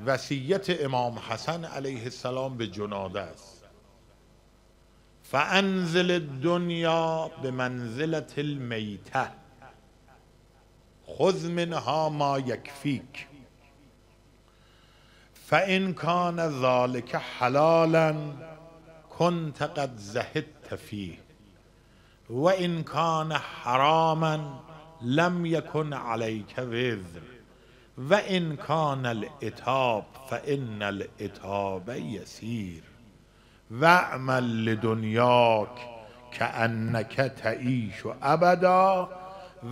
[SPEAKER 1] وصیت امام حسن علیه السلام به جناده است. فانزل الدنیا به منزلت المیته خذ منها ما یکفیک. فان کان ذلك حلالا كنت قد زهدت فيه وان کان حراما لم یکن علیک وزر. و ان کان الاتاب فان الاتاب یسیر. و اعمل لدنیاک کانک تعیش ابدا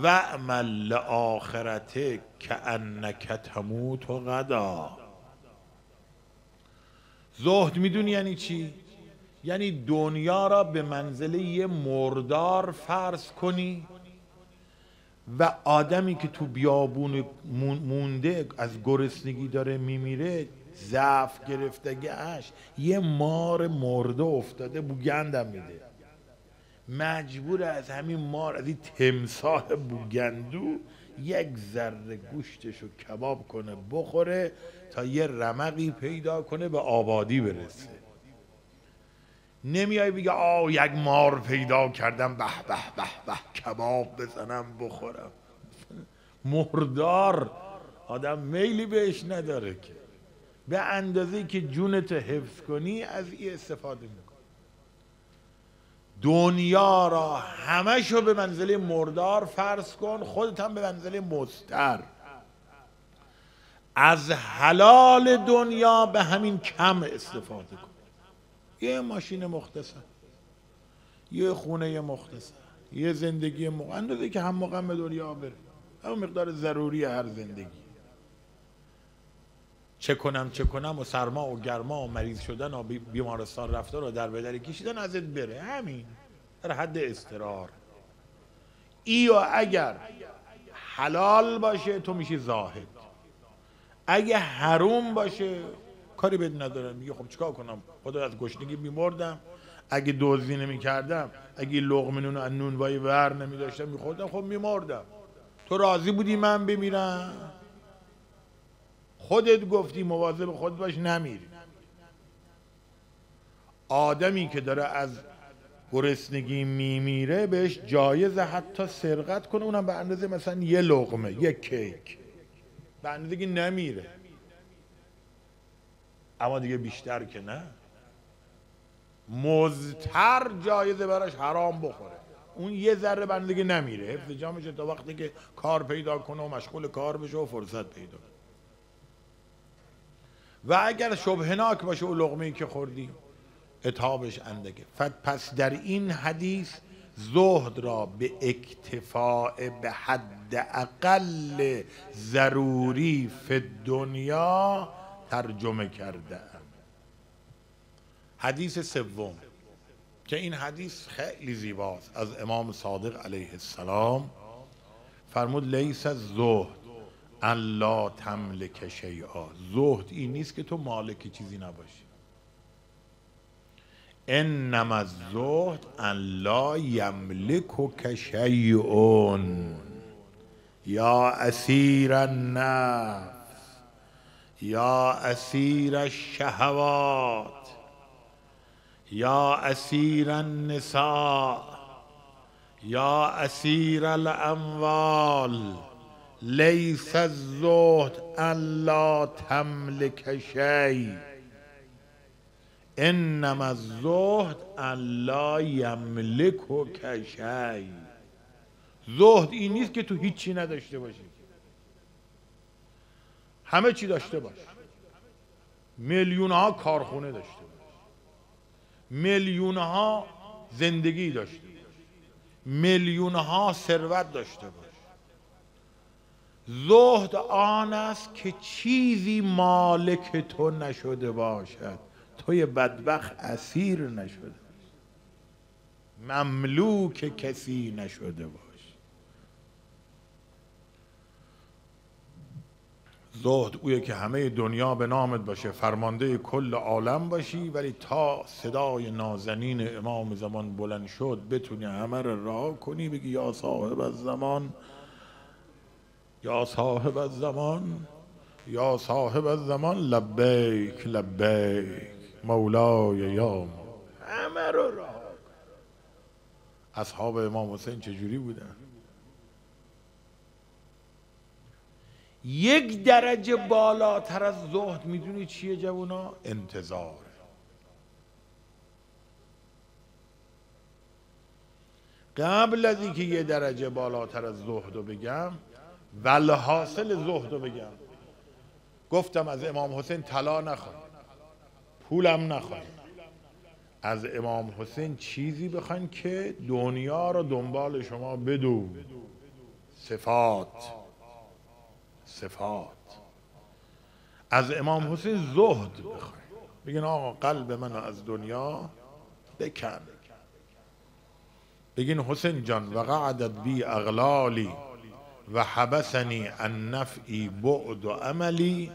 [SPEAKER 1] و اعمل لآخرتک کانک تموت غدا. زهد می‌دونی یعنی چی؟ یعنی دنیا را به منزله یه مردار فرض کنی و آدمی که تو بیابون مونده از گرسنگی داره میمیره ضعف گرفتگهش یه مار مرده افتاده بوگندم میده. مجبور از همین مار از این تمساه بوگندو یک ذره گوشتش رو کباب کنه بخوره تا یه رمقی پیدا کنه به آبادی برسه. نمیای بگه آه یک مار پیدا کردم به به به به کباب بزنم بخورم. مردار آدم میلی بهش نداره که. به اندازه که جونت حفظ کنی از این استفاده میکن دنیا را همشو به منزله مردار فرض کن خودت هم به منزله مستر از حلال دنیا به همین کم استفاده کن. یه ماشین مختصر یه خونه مختصر یه زندگی مقدر که هم مقام دنیا بره. همون مقدار ضروری هر زندگی. چه کنم چه کنم و سرما و گرما و مریض شدن و بیمارستان رفته رو در بدری کشیدن ازت بره. همین. در حد استرار ای و اگر حلال باشه تو میشی زاهد. اگه حروم باشه کاری بد ندارم. میگه خب چیکار کنم؟ خدا از گشنگی میمردم اگه دزدی نمی‌کردم اگه لقمه نون از نونوایی ور نمی داشتم میخوردم خب میمردم. تو راضی بودی من بمیرم؟ خودت گفتی مواظب خود باش نمیری. آدمی که داره از گرسنگی میمیره بهش جایزه حتی سرقت کنه اونم به اندازه مثلا یه لقمه یه کیک. به اندازه که نمیره. اما دیگه بیشتر که نه. مزتر جایزه براش حرام بخوره. اون یه ذره بنده دیگه نمیره حفظ جامشه تا وقتی که کار پیدا کنه و مشغول کار بشه و فرصت پیدا و اگر شبهناک باشه او لغمه که خوردی اتابش اندگه پس در این حدیث زهد را به اکتفاع به حد اقل ضروری فی دنیا ترجمه کرده حدیث سوم که این حدیث خیلی زیباست. از امام صادق علیه السلام فرمود لیس زهد الله تملک شیئا زهد این نیست که تو مالک چیزی نباشی. انما الزهد ان لا یملک شیئون یا اسیر النفس یا اسیر الشهوات. یا اسیر النساء. یا اسیر الاموال لیس الزهد ان لا تملک شی. انما الزهد ان لا یملک شی. زهد این نیست که تو هیچی نداشته باشی. همه چی داشته باش. میلیون ها کارخونه داشته باش. میلیون ها زندگی داشته باش. میلیون ها ثروت داشته باش. زهد آن است که چیزی مالک تو نشده باشد. توی بدبخت اسیر نشده مملوک کسی نشده باش زهد اویه که همه دنیا به نامت باشه. فرمانده کل عالم باشی ولی تا صدای نازنین امام زمان بلند شد بتونی همه رو راه کنی بگی یا صاحب از زمان یا صاحب از زمان یا صاحب از زمان لبیک لبیک مولای یا همه رو اصحاب امام حسین چجوری بودن؟ یک درجه بالاتر از زهد می‌دونی چیه جوونا؟ انتظار. قبل از اینکه یه درجه بالاتر از زهد رو بگم حاصل زهد رو بگم. گفتم از امام حسین طلا نخواهی پولم نخواهی از امام حسین چیزی بخواین که دنیا رو دنبال شما بدو. صفات. صفات. از امام حسین زهد بخواین. بگین آقا قلب منو از دنیا بکن. بگین حسین جان و قعدت بی اغلالی. و حبسنی ان نفعی بعد و عملی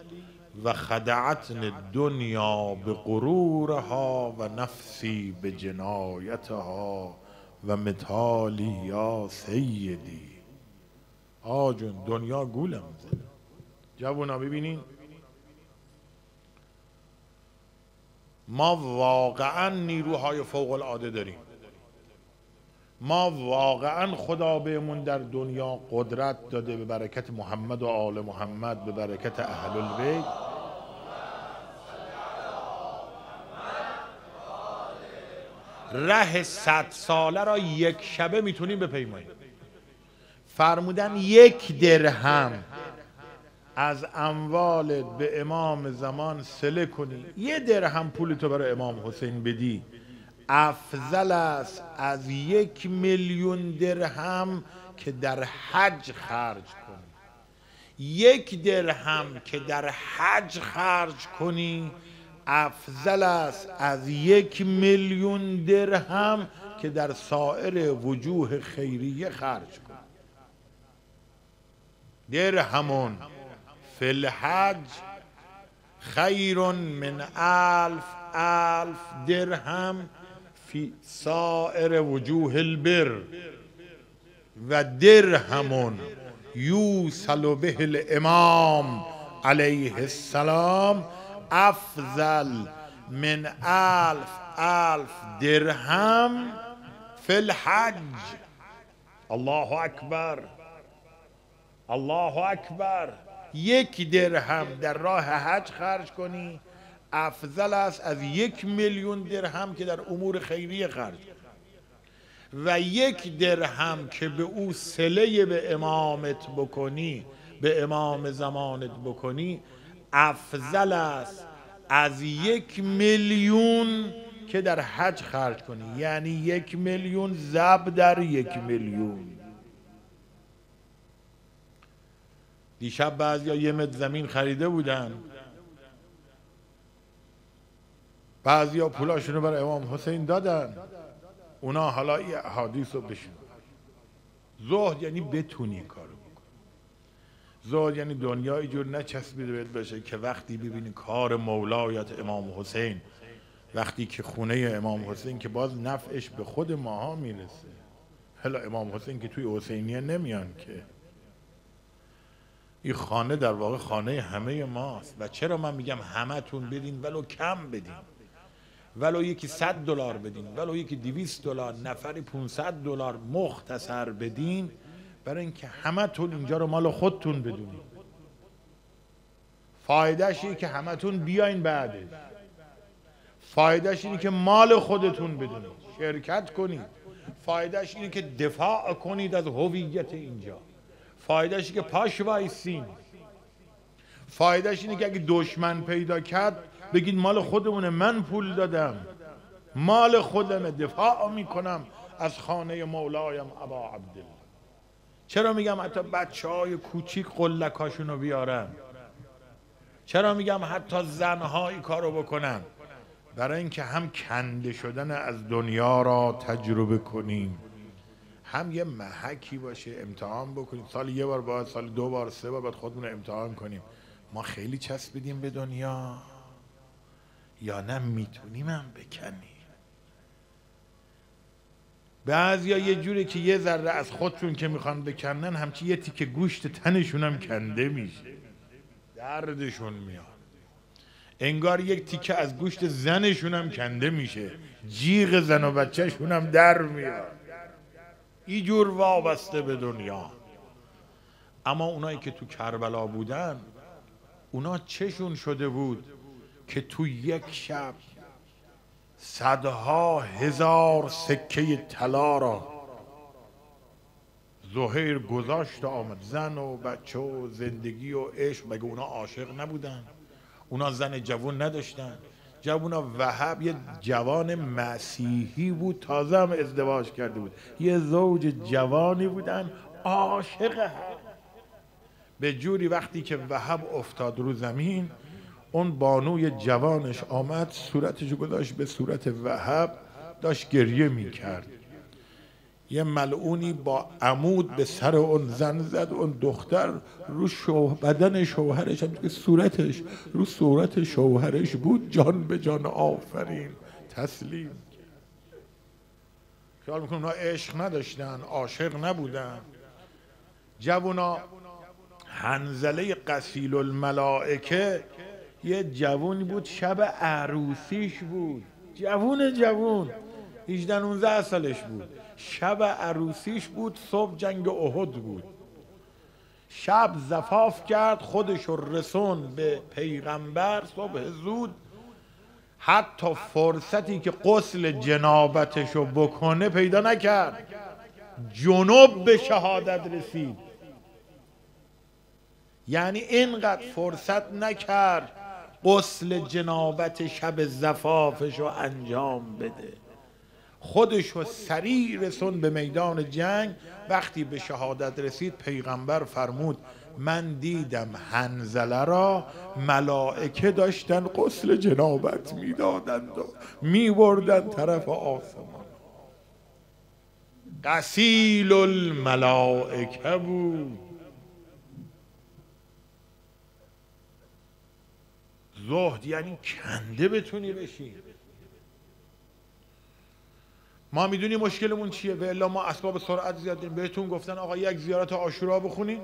[SPEAKER 1] و خدعتن دنیا به غرورها و نفسی به جنایتها و متالی یا سیدی. آجون دنیا گولم زده. جوونا ببینین. ما واقعا نیروهای فوق العاده داریم. ما واقعا خدا بهمون در دنیا قدرت داده به برکت محمد و آل محمد به برکت اهل البیت. ره صد ساله را یک شبه می‌تونیم بپیماییم. فرمودن یک درهم از اموالت به امام زمان سله کنی. یه درهم پول تو برای امام حسین بدی. افضل است از یک میلیون درهم که در حج خرج کنی. یک درهم که در حج خرج کنی افضل است از یک میلیون درهم که در سایر وجوه خیریه خرج کنی. درهمون فی الحج خیر من الف الف درهم فی سائر وجوه البر و درهم یوصل به الامام علیه السلام افضل من الف الف درهم فی الحج. الله اکبر. الله اکبر. یک درهم در راه حج خرج کنی افضل است از یک میلیون درهم که در امور خیریه خرج. و یک درهم که به او سله به امامت بکنی به امام زمانت بکنی افضل است از یک میلیون که در حج خرج کنی. یعنی یک میلیون زب در یک میلیون. دیشب بعضی یه متر زمین خریده بودن. بعضی ها پولاشون رو برای امام حسین دادن. اونا حالا یه حادیث رو بشن زهد یعنی بتونی این کارو بکن زهد یعنی دنیا اینجور نچسبیده بهت باشه که وقتی ببینی کار مولایت امام حسین وقتی که خونه امام حسین که باز نفعش به خود ماها می‌رسه. حالا امام حسین که توی حسینیه نمیان که. این خانه در واقع خانه همه ماست. و چرا من میگم همتون بدین ولو کم بدین؟ ولو یکی صد دلار بدین ولو یکی دویست دلار نفری 500 دلار مختصر بدین برای اینکه همتون اینجا رو مال خودتون بدونید فایدهش اینه که همتون بیاین بعدش. فایدهش اینه که مال خودتون بدونید شرکت کنید. فایدهش اینه که دفاع کنید از هویت اینجا. فایدهش که پاش وایسین. فایدهش اینه که اگه دشمن پیدا کرد بگید مال خودمونه من پول دادم. مال خودمه دفاع می‌کنم از خانه مولایم ابا عبدالله. چرا میگم حتی بچه های کوچیک قلکاشونو بیارن؟ چرا میگم حتی زنهایی کارو بکنن؟ برای اینکه هم کنده شدن از دنیا را تجربه کنیم. هم یه محکی باشه امتحان بکنیم. سال یه بار باید سال دو بار سه بار باید خودمون رو امتحان کنیم. ما خیلی چسبیدیم به دنیا. یا نه می‌تونیم هم بکنیم بعضیا یه جوری که یه ذره از خودشون که می‌خوان بکنن همچی یه تیکه گوشت تنشون هم کنده میشه. دردشون میاد. انگار یک تیکه از گوشت زنشون هم کنده میشه. جیغ زن و بچهشون هم در میاد. ای جور وابسته به دنیا. اما اونایی که تو کربلا بودن اونا چشون شده بود. که تو یک شب صدها هزار سکه طلا را زهیر گذاشت آمد. زن و بچه و زندگی و عشق مگه اونا عاشق نبودن؟ اونا زن جوون نداشتن. جوونا وهب یه جوان مسیحی بود تازه هم ازدواج کرده بود. یه زوج جوانی بودن عاشق هم. به جوری وقتی که وهب افتاد رو زمین اون بانوی جوانش آمد صورتش گذاشت به صورت وهب داشت گریه می کرد یه ملعونی با عمود به سر اون زن زد اون دختر رو شو بدن شوهرش هم که صورتش رو صورت شوهرش بود جان به جان آفرین تسلیم. خیال می‌کنم اونا عشق نداشتن عاشق نبودن. جوونا هنزله قسیل الملائکه یه جوونی بود شب عروسیش بود. جوون جوون. 18 19 سالش بود. شب عروسیش بود صبح جنگ احد بود. شب زفاف کرد خودش رسون به پیغمبر. صبح زود حتی فرصتی که قسل جنابتشو بکنه پیدا نکرد. جنوب به شهادت رسید. یعنی اینقدر فرصت نکرد قسل جنابت شب زفافش رو انجام بده. خودش رو سریع رسون به میدان جنگ. وقتی به شهادت رسید پیغمبر فرمود من دیدم هنزله را ملائکه داشتن قسل جنابت می‌دادند و میبردن طرف آسمان. قسیل الملائکه بود. زهد یعنی کنده بتونی بشی ما می‌دونی مشکلمون چیه؟ و الا ما اسباب سرعت زیاد داریم. بهتون گفتن آقا یک زیارت آشورا بخونین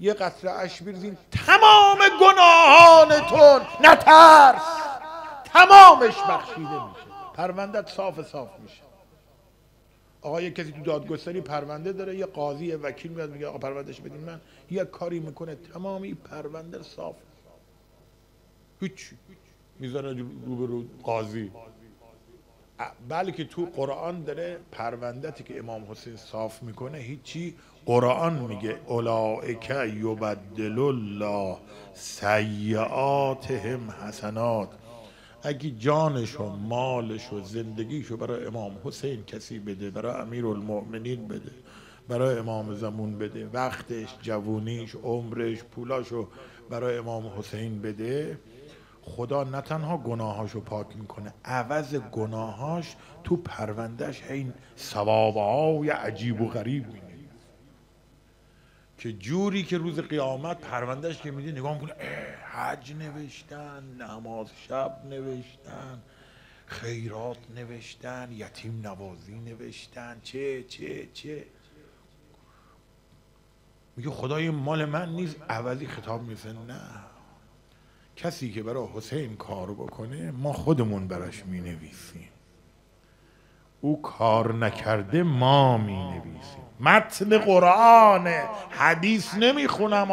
[SPEAKER 1] یه قطره اش بریزین. تمام گناهانتون نترس. تمامش بخشیده میشه. پروندت صاف صاف میشه. آقا یه کسی تو دادگستری پرونده داره یه قاضی وکیل میاد میگه آقا پروندهش بدین. من یه کاری می‌کنه تمامی پرونده صاف هیچ می‌ذاره رو قاضی. بلکه تو قرآن داره پروندتی که امام حسین صاف می‌کنه هیچی قرآن میگه اولائک یبدل الله سیعاتهم حسنات. اگه جانش و مالش و زندگیش رو برای امام حسین کسی بده برای امیر المؤمنین بده برای امام زمون بده وقتش جوونیش عمرش پولاش رو برای امام حسین بده خدا نه تنها گناهاشو پاک می‌کنه عوض گناهاش تو پروندهش این ثوابهای عجیب و غریب مینه که جوری که روز قیامت پروندهش که میده نگاه می‌کنه حج نوشتن نماز شب نوشتن خیرات نوشتن یتیم نوازی نوشتن چه چه چه. میگه خدای مال من نیست عوضی خطاب میسه نه. کسی که برای حسین کار بکنه ما خودمون براش می نویسیم او کار نکرده ما می نویسیم متن قرآن حدیث نمی خونم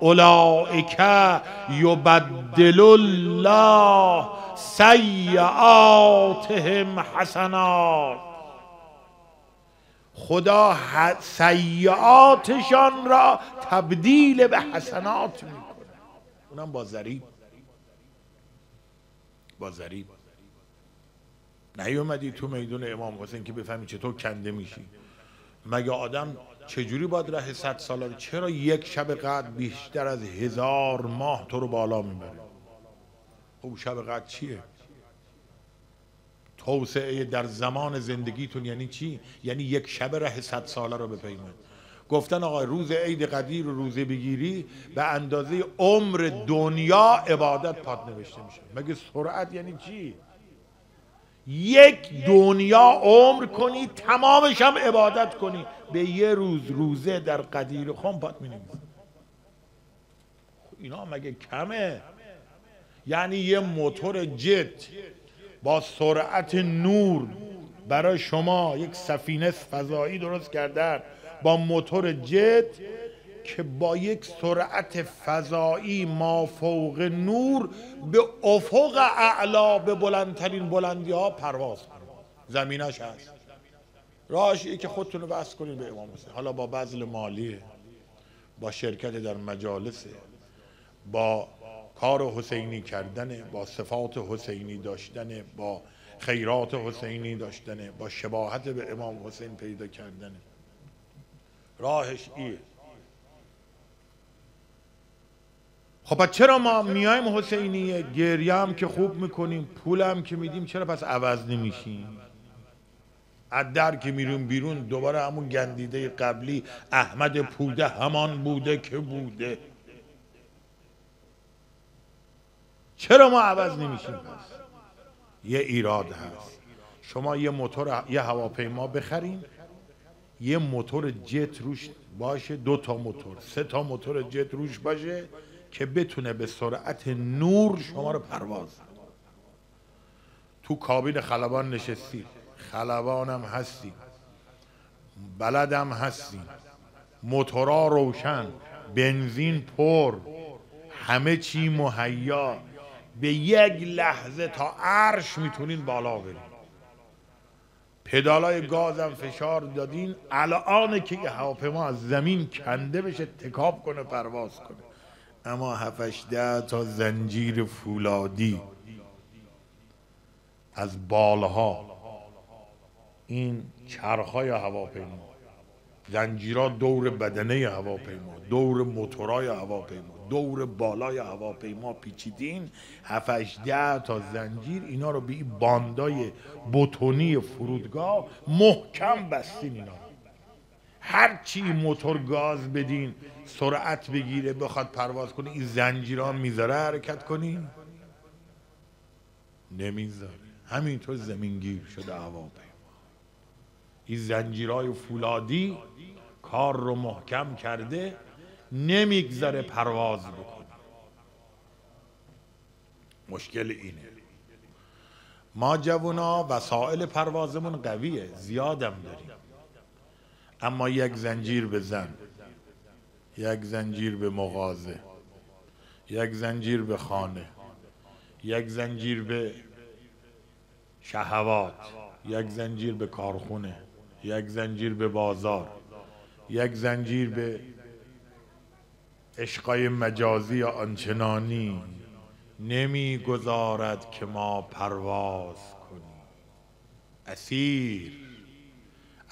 [SPEAKER 1] اولائک یبدل الله سیعاتهم حسنات. خدا سیعاتشان را تبدیل به حسنات می‌کنه. اونم با ذریب با ذریب نیومدی تو میدون امام حسین که بفهمی چطور کنده میشی. مگه آدم چجوری باید ره صد ساله چرا یک شب قدر بیشتر از هزار ماه تو رو بالا می‌بره؟ خب شب قدر چیه؟ توسعه در زمان زندگیتون یعنی چی؟ یعنی یک شب ره صد ساله رو بپیمید گفتن آقا روز عید قدیر و روزه بگیری به اندازه عمر دنیا عبادت پاد نوشته میشه. مگه سرعت یعنی چی؟ یک دنیا عمر کنی تمامش هم عبادت کنی. به یه روز روزه در قدیر خم پاد می اینا مگه کمه؟ یعنی یه موتور جت با سرعت نور برای شما یک سفینه فضایی درست کردن. با موتور جت که با یک سرعت فضایی ما فوق نور به افق اعلا به بلندترین بلندی ها پرواز زمینش هست. راهش که خودتون رو بس کنید به امام حسین. حالا با بذل مالیه با شرکت در مجالسه با کار حسینی کردنه با صفات حسینی داشتنه با خیرات حسینی داشتنه با شباهت به امام حسین پیدا کردنه راهش ایه خب چرا ما میایم حسینیه گریه هم که خوب می‌کنیم پول هم که میدیم چرا پس عوض نمیشیم؟ از در که میرون بیرون دوباره همون گندیده قبلی احمد پوده همان بوده که بوده. چرا ما عوض نمیشیم پس؟ یه ایراد هست. شما یه موتور یه هواپیما بخرین یه موتور جت روش باشه دو تا موتور سه تا موتور جت روش باشه که بتونه به سرعت نور شما رو پرواز تو کابین خلبان نشستی. خلبانم هستی بلدم هستی موتورا روشن بنزین پر. همه چی مهیا. به یک لحظه تا عرش می‌تونین بالا برین پدالای گازم فشار دادین الان که یه هواپیما از زمین کنده بشه تکاب کنه پرواز کنه. اما هفتش ده تا زنجیر فولادی از بالها. این چرخهای هواپیما. زنجیرها دور بدنه هواپیما دور موتورای هواپیما. دور بالای هواپیما پیچیدین. هفتش ده تا زنجیر اینا رو به این باندای بتونی فرودگاه محکم بستین اینا هر چی موتور گاز بدین سرعت بگیره بخواد پرواز کنه این زنجیران می‌ذاره حرکت کنین نمی‌ذاره. همینطور زمینگیر شده هواپیما. این زنجیرهای فولادی کار رو محکم کرده نمی‌گذاره پرواز بکنه. مشکل اینه. ما جوونا وسایل پروازمون قویه زیادم داریم. اما یک زنجیر به زن یک زنجیر به مغازه یک زنجیر به خانه یک زنجیر به شهوات یک زنجیر به کارخونه یک زنجیر به بازار یک زنجیر به عشقای مجازی آنچنانی نمی‌گذارد که ما پرواز کنیم. اسیر.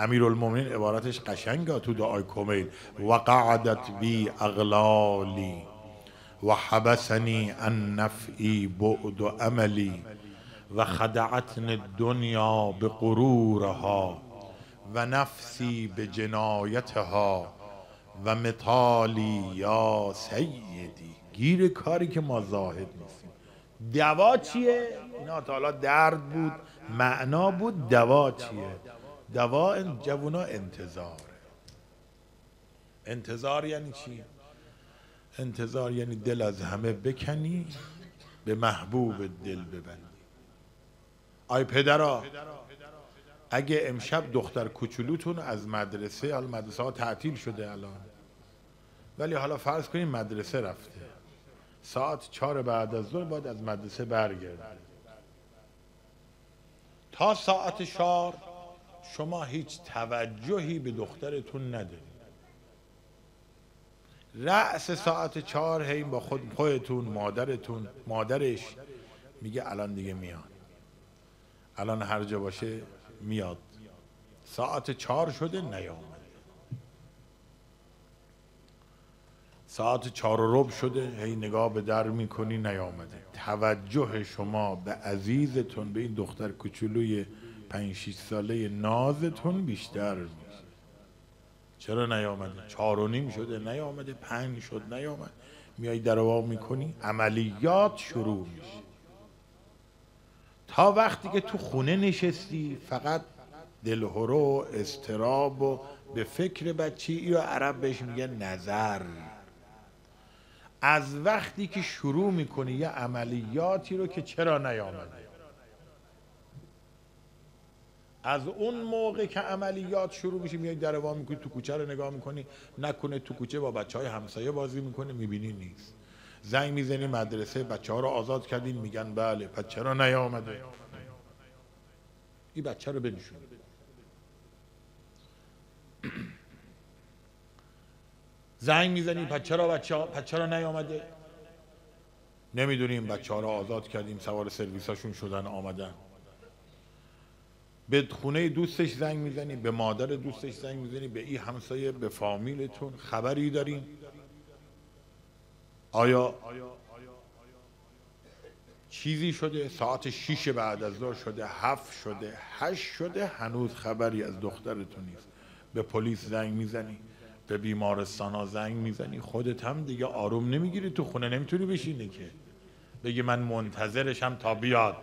[SPEAKER 1] المومنین عبارتش قشنگه تو دعای کمیل وقعدت بی اغلالی و حبسنی ان نفعی بعد و عملی و خدعتن دنیا به غرورها و نفسی به جنایتها و مطالی یا سیدی گیر کاری که ما زاهد نیستیم دوا چیه؟ اینا حالا درد بود معنا بود دوا چیه؟ دوا جوونا انتظار انتظار یعنی چی؟ انتظار یعنی دل از همه بکنی به محبوب دل ببندی آی پدرا اگه امشب دختر کوچولوتون از مدرسه حالا مدرسه ها تعطیل شده الان ولی حالا فرض کنیم مدرسه رفته. ساعت چهار بعد از ظهر باید از مدرسه برگرد تا ساعت چهار شما هیچ توجهی به دخترتون ندارید. رأس ساعت چهار هی با خود خودتون مادرتون مادرش میگه الان دیگه میاد. الان هر جا باشه میاد. ساعت چهار شده نیامده ساعت چهار و رب شده هی نگاه به در می‌کنی نیامده. توجه شما به عزیزتون به این دختر کوچولوی پنج شیش ساله نازتون بیشتر میشه. چرا نیامده؟ چهار و نیم شده نیامده پنج شد نیامد. میای در می‌کنی عملیات شروع میشه. تا وقتی که تو خونه نشستی فقط دلهرو استراب و به فکر بچی یا عرب بهش میگه نظر. از وقتی که شروع می‌کنی یه عملیاتی رو که چرا نیامده از اون موقع که عملیات شروع میشه میای در می‌کنی تو کوچه رو نگاه می‌کنی نکنه تو کوچه با بچه های همسایه بازی می‌کنه می‌بینی نیست. زنگ می‌زنی مدرسه بچه ها رو آزاد کردین میگن بله پس چرا نیامده؟ این بچه رو بنشون. زنگ می‌زنی پس چرا بچه ها پس چرا نیامده؟ نمی‌دونیم بچه ها رو آزاد کردیم سوار سرویساشون شدن آمدن. به خونه دوستش زنگ می‌زنی به مادر دوستش زنگ می‌زنی به این همسایه به فامیلتون خبری داریم. آیا چیزی شده؟ ساعت شیش بعد از ظهر شده هفت شده هشت شده هنوز خبری از دخترتون نیست. به پلیس زنگ می‌زنی به بیمارستان ها زنگ می‌زنی خودت هم دیگه آروم نمی‌گیری تو خونه نمی‌تونی بشینی که. بگی من منتظرشم تا بیاد.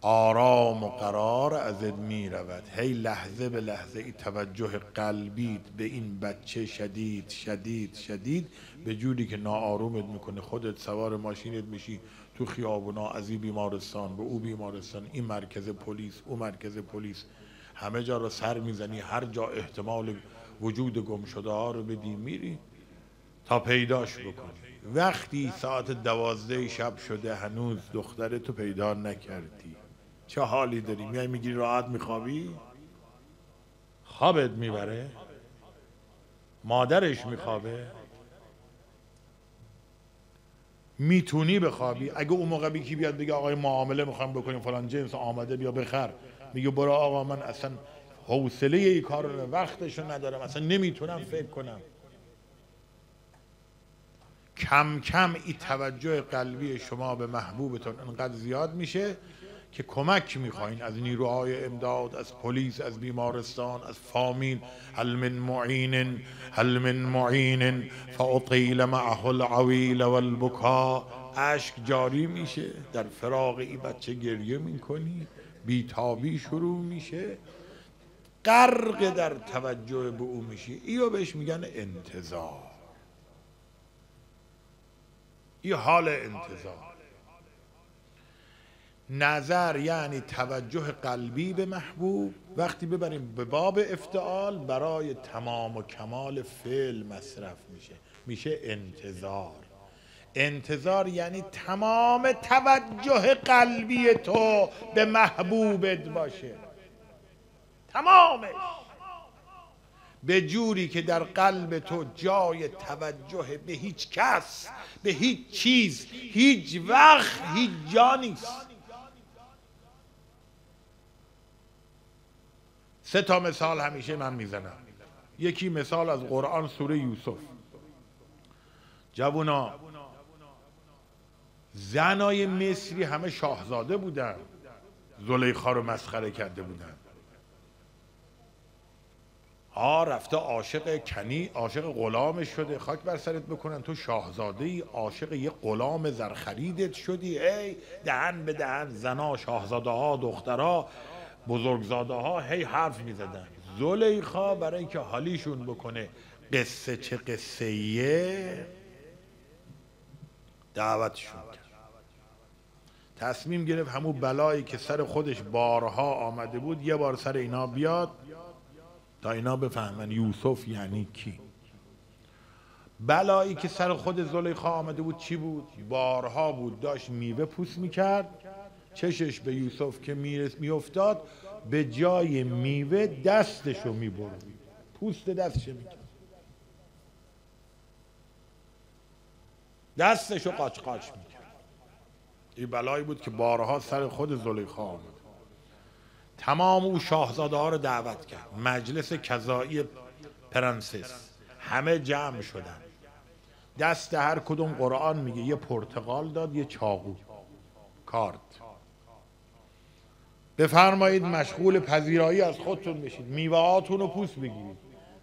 [SPEAKER 1] آرام و قرار ازت می رود هی لحظه به لحظه ای توجه قلبیت به این بچه شدید شدید شدید به جوری که ناآرومت می‌کنه. خودت سوار ماشینت میشی تو خیابونا از این بیمارستان به او بیمارستان. این مرکز پلیس او مرکز پلیس. همه جا رو سر می‌زنی هر جا احتمال وجود گم شده ها رو بدی میری تا پیداش بکنی. وقتی ساعت دوازده شب شده هنوز دخترتو پیدا نکردی چه حالی داری؟ میای می‌گیری راحت میخوابی؟ خوابت می‌بره؟ مادرش میخوابه؟ می‌تونی بخوابی؟ اگه اون موقع بیکی بیاد بگه آقای معامله می‌خوایم بکنیم فلان جنس آمده بیا بخر. میگه برو آقا من اصلا حوصله ای کار رو وقتشو ندارم اصلا نمی‌تونم فکر کنم. کم کم این توجه قلبی شما به محبوبتون انقدر زیاد میشه که کمک می‌خواین از نیروهای امداد از پلیس از بیمارستان از فامیل. هل من معین هل من معین فاطیل معه العویل والبکا. اشک جاری میشه در فراغ این بچه گریه می‌کنی بیتابی شروع میشه. غرق در توجه به او میشی. ایو بهش میگن انتظار. این حال انتظار. نظر یعنی توجه قلبی به محبوب. وقتی ببریم به باب افتعال برای تمام و کمال فعل مصرف میشه. میشه انتظار. انتظار یعنی تمام توجه قلبی تو به محبوبت باشه. تمامش به جوری که در قلب تو جای توجه به هیچ کس به هیچ چیز هیچ وقت هیچ جا نیست. سه تا مثال همیشه من می‌زنم. یکی مثال از قرآن سوره یوسف. جوونا زنای مصری همه شاهزاده بودن. زلیخا رو مسخره کرده بودن. ها رفته عاشق کنی عاشق غلامش شده. خاک بر سرت بکنن. تو شاهزاده ای عاشق یه غلام زرخریدت شدی. ای دهن به دهن زنا شاهزاده ها دخترها بزرگزاده ها هی حرف می‌زدن. زلیخا برای اینکه حالیشون بکنه. قصه چه قصه ایه دعوتشون کرد. تصمیم گرفت همون بلایی که سر خودش بارها آمده بود یه بار سر اینا بیاد. تا اینا بفهمن یوسف یعنی کی؟ بلایی که سر خود زلیخا آمده بود چی بود؟ بارها بود داشت میوه پوست می‌کرد. چشش به یوسف که میافتاد به جای میوه دستشو می‌برد. پوست دستش می‌کرد. دستشو قاچ قاچ می‌کرد. این بلایی بود که بارها سر خود زلیخا آمد. تمام او شاهزاده ها رو دعوت کرد. مجلس کذایی پرنسس. همه جمع شدن. دست هر کدوم قرآن میگه. یه پرتقال داد یه چاقو. کارت. بفرمایید مشغول پذیرایی از خودتون بشید. میوهاتون رو پوست بگیرید.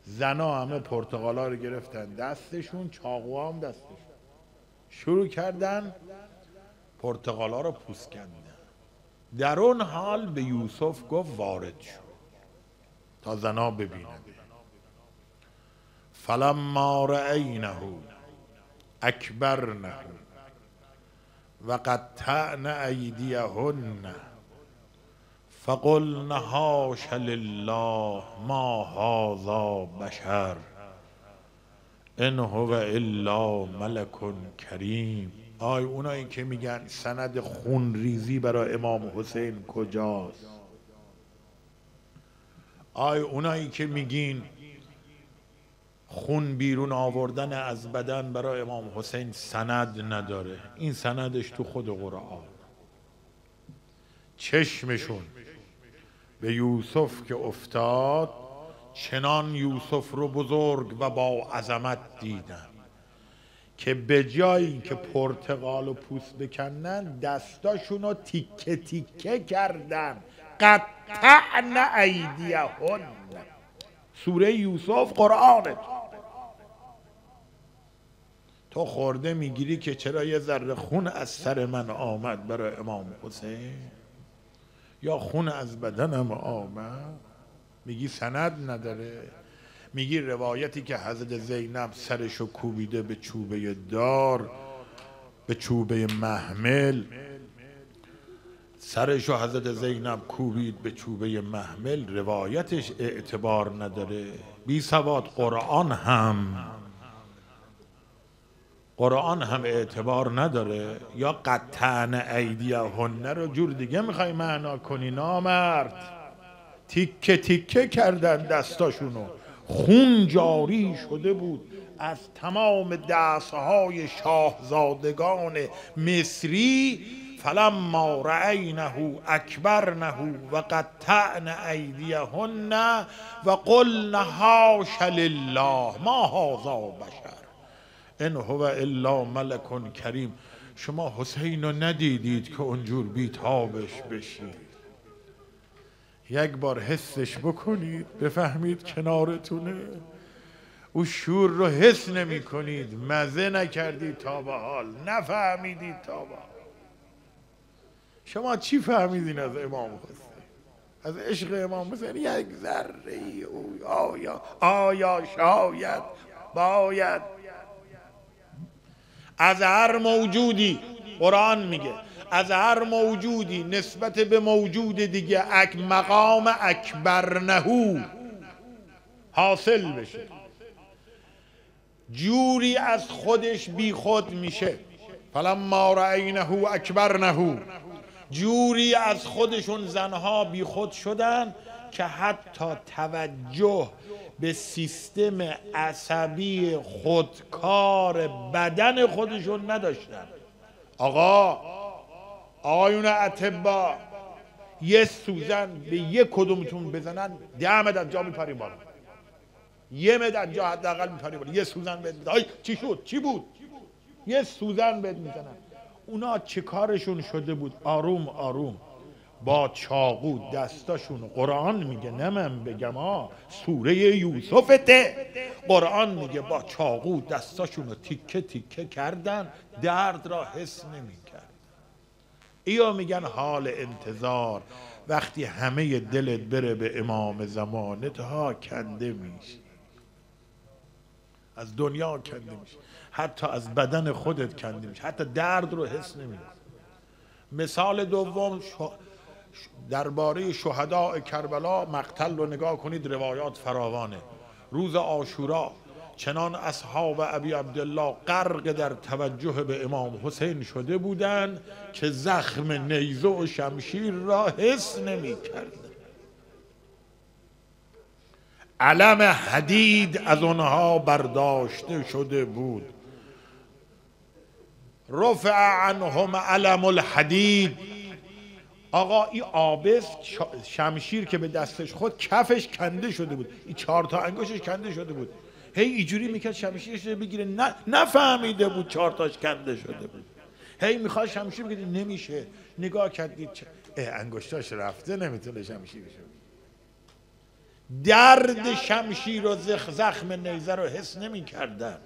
[SPEAKER 1] زنا همه پرتقالا رو گرفتن. دستشون چاقو هم دستشون. شروع کردن پرتقالا رو پوست کردن در اون حال به یوسف گفت وارد شد تا زنا ببیند فلما رأینه اکبرنه و قطعن ایدیهن فقلن هاش لله ما هذا بشر ان هو الا ملک کریم. آی اونایی که میگن سند خون ریزی برای امام حسین کجاست؟ آی اونایی که میگین خون بیرون آوردن از بدن برای امام حسین سند نداره. این سندش تو خود قرآن. چشمشون به یوسف که افتاد چنان یوسف رو بزرگ و با عظمت دیدن. که به جای اینکه پرتقال و پوست بکنن دستاشون رو تیکه تیکه کردن. قطعن ایدیهن. سوره یوسف قرآنت. تو خورده می‌گیری که چرا یه ذره خون از سر من آمد برای امام حسین؟ یا خون از بدنم آمد؟ میگی سند نداره. میگی روایتی که حضرت زینب سرشو کوبیده به چوبه دار به چوبه محمل. سرشو حضرت زینب کوبید به چوبه محمل. روایتش اعتبار نداره. بی سواد قرآن هم قرآن هم اعتبار نداره. یا قطعن ایدیه هنه رو جور دیگه می‌خوای معنا کنی نامرد. تیکه تیکه کردن دستاشونو. خون جاری شده بود از تمام دستهای شاهزادگان مصری. فلما رأینه اکبرنه و قطعن ایدیهن و قلن هاش لله ما هذا بشر. ان هو الا ملک کریم. شما حسین رو ندیدید که اونجور بیتابش بشید. یک بار حسش بکنید بفهمید کنارتونه او شور رو حس نمی کنید مزه نکردید تا به حال. نفهمیدید تا به حال. شما چی فهمیدین از امام حسین؟ از عشق امام حسین؟ یک ذره او. آیا آیا شاید؟ باید. از هر موجودی قرآن میگه. از هر موجودی نسبت به موجود دیگه اک مقام اکبر نهو. حاصل بشه. جوری از خودش بی خود میشه. فلما رأینه اکبر نهو. جوری از خودشون زنها بی خود شدن که حتی توجه به سیستم عصبی خودکار بدن خودشون نداشتن. آقا آقایون اتبا یه سوزن به یه کدومتون بزنن ده مدت جا میپریم بالا. یه مدت جا حداقل میپریم بالا. یه سوزن به چی شد؟ چی بود؟ یه سوزن بهت می‌زنن. اونا چه کارشون شده بود؟ آروم آروم. با چاقو دستاشون قرآن میگه نه من بگم ها سوره یوسفته قرآن میگه با چاقو دستاشون رو تیکه تیکه کردن درد را حس نمی‌کرد ایا میگن حال انتظار. وقتی همه دلت بره به امام زمانت ها کنده میشه از دنیا کنده میشه حتی از بدن خودت کنده میشه حتی درد رو حس نمی‌کنی. مثال دوم درباره شهداء کربلا مقتل رو نگاه کنید روایات فراوانه. روز آشورا چنان اصحاب ابی عبدالله غرق در توجه به امام حسین شده بودند که زخم نیزه و شمشیر را حس نمی کرد علم حدید از آنها برداشته شده بود. رفع عنهم علم الحدید. آقا این آبس شمشیر که به دستش خود کفش کنده شده بود. این چهار تا انگشتش کنده شده بود. هی اینجوری می‌کرد شمشیرش رو بگیره. نه نفهمیده بود چهار تاش کنده شده بود. هی می‌خواد شمشیر بگیره. نمیشه. نگاه کردید چه انگشتاش رفته نمی‌تونه شمشیرش درد شمشیر و زخم نیزه رو حس نمی‌کردن.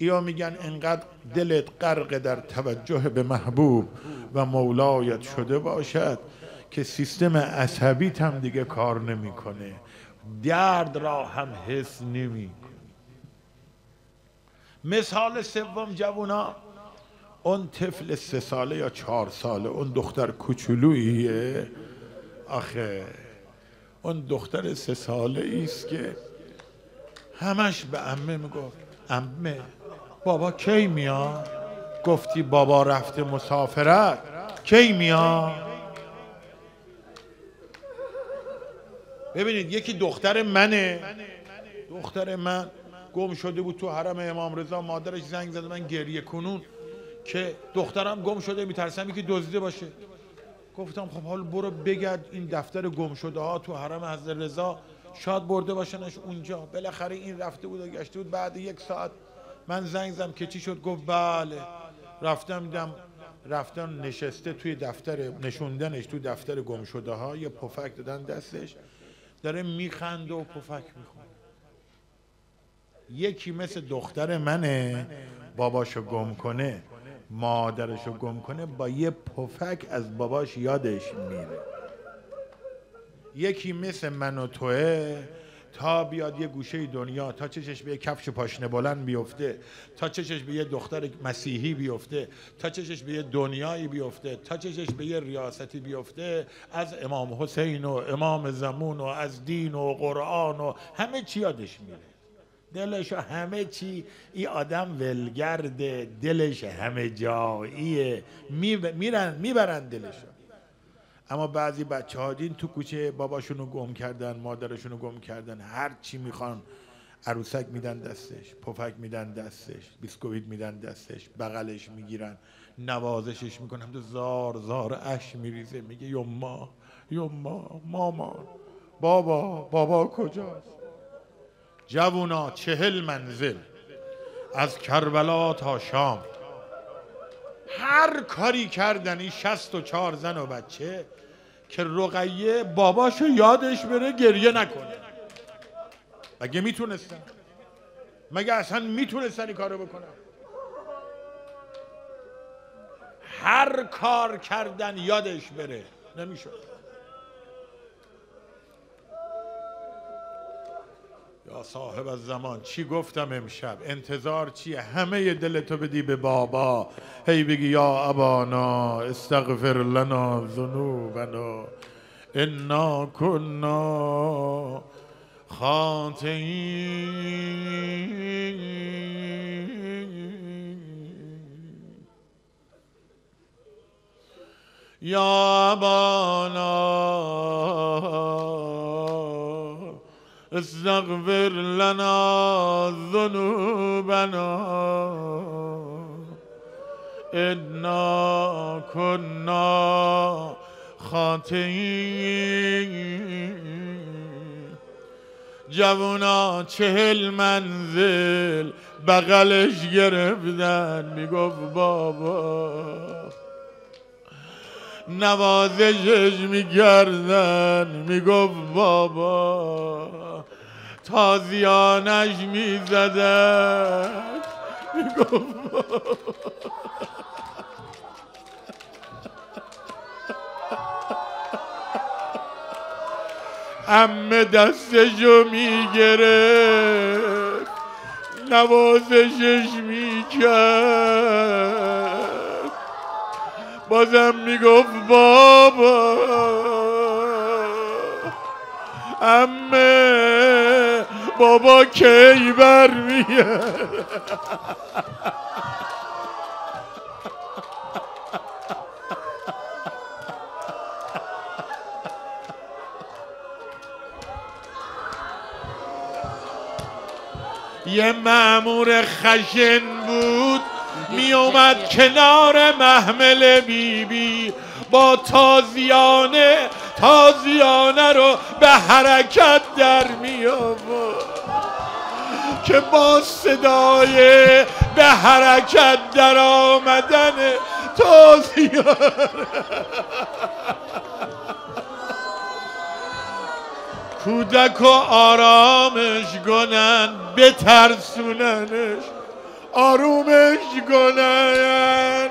[SPEAKER 1] یا میگن انقدر دلت غرق در توجه به محبوب و مولایت شده باشد که سیستم عصبی هم دیگه کار نمی‌کنه. درد را هم حس نمی مثال سوم جوونا اون طفل سه ساله یا چهار ساله اون دختر کوچولوییه. آخه اون دختر سه ساله است که همش به امه می‌گفت امه بابا کی میاد؟ گفتی بابا رفته مسافرت کی میاد؟ ببینید یکی دختر منه. دختر من گم شده بود تو حرم امام رضا. مادرش زنگ زده من گریه کنون که دخترم گم شده میترسم که دزدیده باشه. گفتم خب حال برو بگرد این دفتر گم شده ها تو حرم حضرت رضا. شاید برده باشنش اونجا. بالاخره این رفته بود و گشته بود بعد یک ساعت. من زنگ زدم که چی شد؟ گفت بله. رفتم دیدم رفتن نشسته توی دفتر نشوندنش تو دفتر گم شده ها. یه پفک دادن دستش. داره میخند و پفک می‌خونه. یکی مثل دختر منه باباشو گم کنه مادرشو گم کنه با یه پفک از باباش یادش میره. یکی مثل من و توه تا بیاد یه گوشه دنیا تا چشش به یه کفش پاشنه بلند بیفته تا چشش به یه دختر مسیحی بیفته تا چشش به یه دنیایی بیفته تا چشش به یه ریاستی بیفته از امام حسین و امام زمون و از دین و قرآن و همه چی یادش میره. دلش همه چی این آدم ولگرده دلش همه جاییه. میرن می‌برن دلشو. اما بعضی بچه ها دین تو کوچه باباشون رو گم کردن مادرشون رو گم کردن هر چی می‌خوان عروسک میدن دستش پفک میدن دستش بیسکویت میدن دستش بغلش می‌گیرن نوازشش می‌کنن تو زار زار اش میریزه میگه یما یما ماما بابا بابا کجاست؟ جوونا چهل منزل از کربلا تا شام. هر کاری کردن این شست و چهار زن و بچه که رقیه باباشو یادش بره گریه نکنه. مگه می‌تونستن؟ مگه اصلا می‌تونستن این کارو بکنن؟ هر کار کردن یادش بره. نمی‌شد. صاحب از زمان چی گفتم امشب؟ انتظار چیه؟ همه دلتو بدی به بابا. هی بگی یا ابانا استغفر لنا ذنوبنا. انا کنا خاطئین. یا ابانا. استغفر لنا ذنوبنا. انا كنا خاطئین. جوونا چهل منزل بغلش گرفتن می‌گفت بابا. نوازشش می‌کردن می‌گفت بابا. تازیانش می‌زدن می‌گفت. امه دستشو می‌گرفت. نوازشش می‌کرد. بازم می‌گفت بابا. امه بابا کی برمیاد یه معمور خشن بود می اومد کنار محمل بیبی. بی با تازیانه تازیانه رو به حرکت در می که با صدای به حرکت در آمدن تازیانه. کودک و آرامش کنن بترسوننش. آرومش کنن.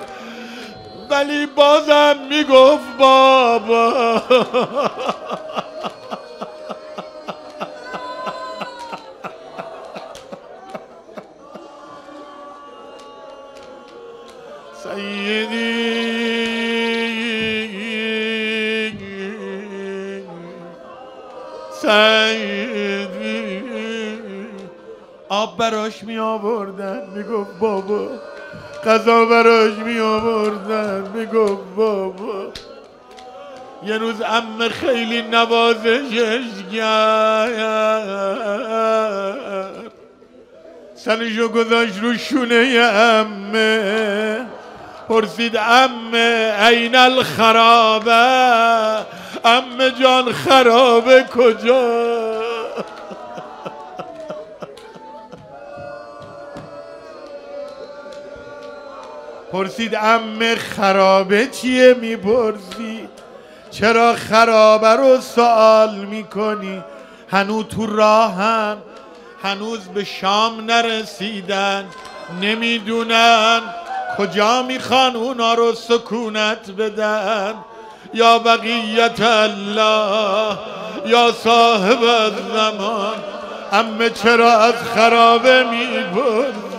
[SPEAKER 1] ولی بازم می‌گفت بابا. آب براش می آوردن می‌گفت بابا. غذا براش می آوردن. می‌گفت بابا یه روز ام خیلی نوازشش کرد سنشو گذاشت رو شونه امه پرسید امه عین الخرابه؟ ام جان خرابه کجا؟ پرسید ام خرابه چیه می‌پرسی؟ چرا خرابه رو سوال می‌کنی؟ هنو تو راهن هنوز به شام نرسیدن نمی‌دونن کجا می‌خوان اونا رو سکونت بدن. یا بقیت الله یا صاحب الزمان. امه چرا از خرابه می‌پرسی؟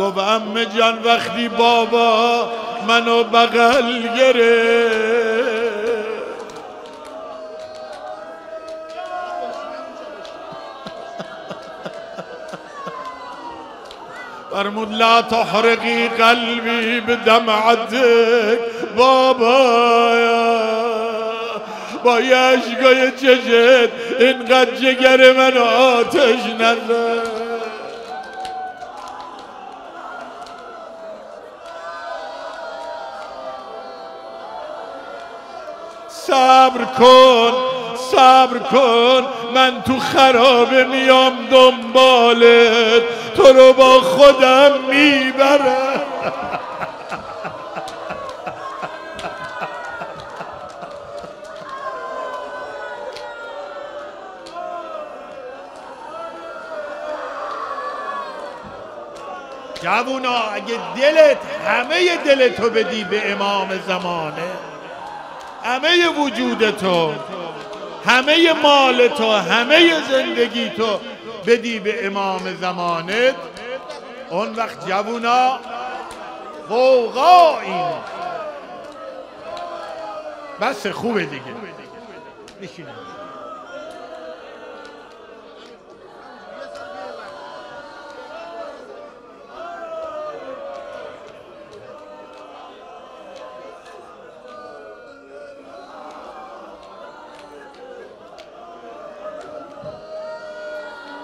[SPEAKER 1] گفت امه جان وقتی بابا منو بغل گرفت فرمود لا تحرقی قلبی به دمعتک بابا با یه عشقای چشت اینقدر جگر من آتش نزد صبر کن صبر کن من تو خرابه میام دنبالت تو رو با خودم می‌برم. جوونا اگه دلت همه دلتو بدی به امام زمانه. همه وجود تو همه مال تو همه زندگی تو بدی به امام زمانت. اون وقت جوونا قوقا این بس خوبه دیگه. بشینم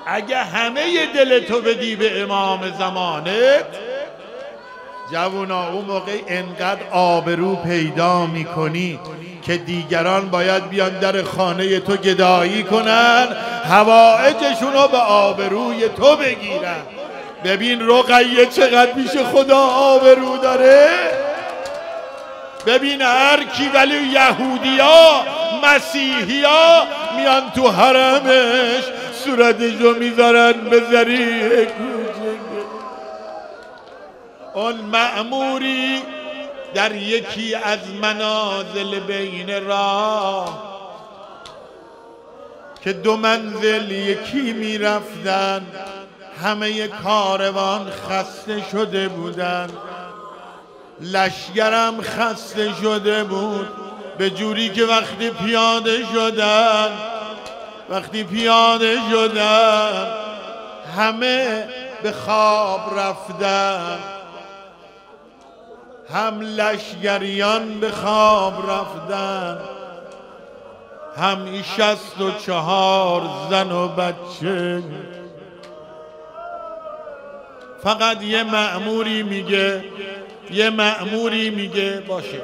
[SPEAKER 1] اگه همه دلتو بدی به امام زمانت جوونا اون موقع انقدر آبرو پیدا می‌کنی که دیگران باید بیان در خانه تو گدایی کنن هوایجشون رو به آبروی تو بگیرن. ببین رقیه چقدر پیش خدا آبرو داره. ببین هر کی ولی یهودیا مسیحیا میان تو حرمش صورتشو می‌ذارن به ذریعه اون معموری در یکی از منازل بین راه که دو منزل یکی می‌رفتن همه کاروان خسته شده بودن. لشگرم خسته شده بود به جوری که وقتی پیاده شدن وقتی پیاده شدن همه به خواب رفتن هم لشگریان به خواب رفتن هم شست و چهار زن و بچه. فقط یه معموری میگه یه معموری میگه باشه.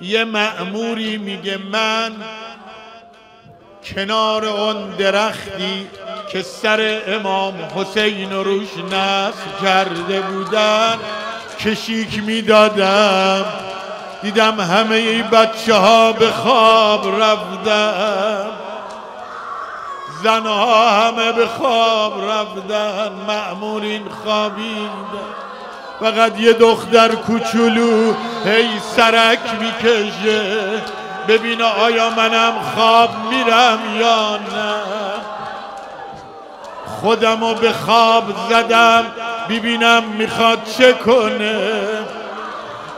[SPEAKER 1] یه معموری میگه من کنار اون درختی که سر امام حسین روش نصب کرده بودن کشیک می‌دادم. دیدم همه ای بچه ها به خواب رفتن. زنها همه به خواب رفتن. معمورین خوابیدن. فقط یه دختر کوچولو هی سرک می‌کشه. ببین آیا منم خواب میرم یا نه. خودمو به خواب زدم ببینم می‌خواد چه کنه.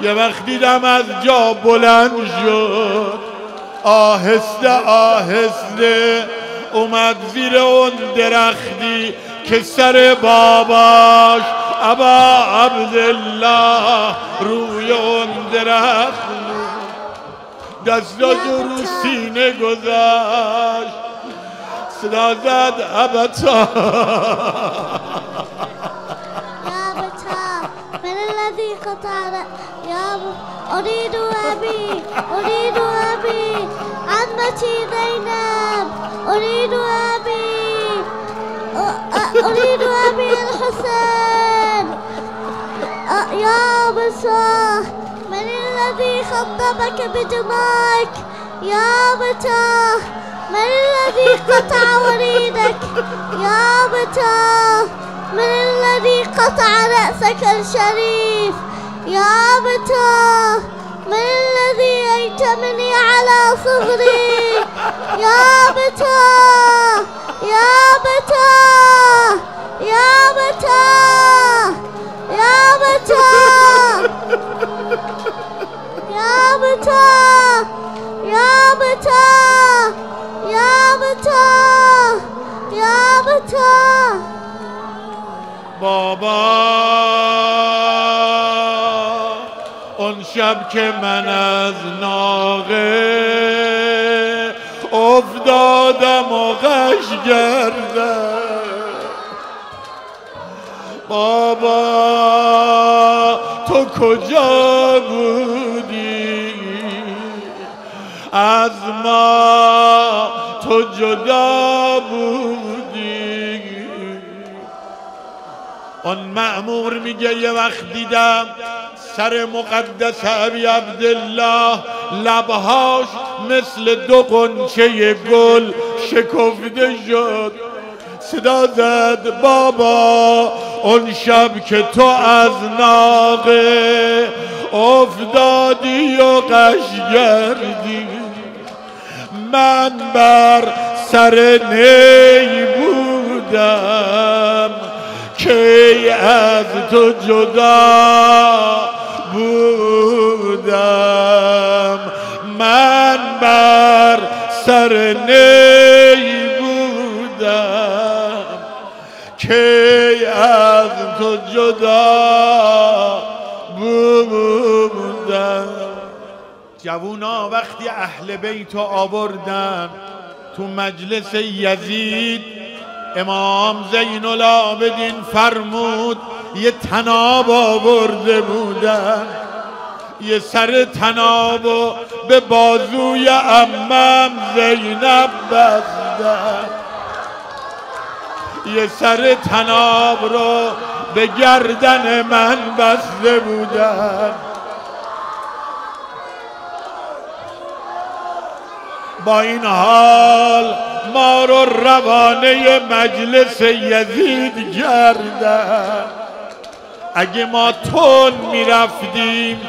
[SPEAKER 1] یه وقت دیدم از جا بلند شد. آهسته آهسته اومد زیر اون درختی که سر باباش ابا عبدالله روی اون درخت دستاش رو سینه گذاشت. صدا زد ابتا.
[SPEAKER 2] الذي قطع يا أريد أبي أريد أبي. عمتي زينب أريد أبي. أريد أبي الحسين يا بصاه من الذي خطبك بدمائك؟ يا بتاه من الذي قطع وريدك؟ يا بتاه من الذي قطع رأسك الشريف؟ يا بتاه من الذي أيتمني على صغري يا بتاه يا بتاه يا بتاه يا بتاه رابطه رابطه یا رابطه
[SPEAKER 1] بابا اون شب که من از ناقه افتادم و غش کردم بابا تو کجا بود؟ از ما تو جدا بودی. اون معمور میگه یه وقت دیدم سر مقدس ابی عبدالله لبهاش مثل دو قنچه گل شکفته شد. صدا زد بابا اون شب که تو از ناقه افتادی و قشگردی من بر سر نی بودم که از تو جدا بودم. من بر سر نی بودم که از تو جدا جوونا وقتی اهل بیت آوردن تو مجلس یزید امام زین العابدین فرمود یه تناب آورده بودن یه سر تناب به بازوی امم زینب بزدن یه سر تناب رو به گردن من بسته بودن. با این حال ما رو روانه مجلس یزید کردن. اگه ما تون می‌رفتیم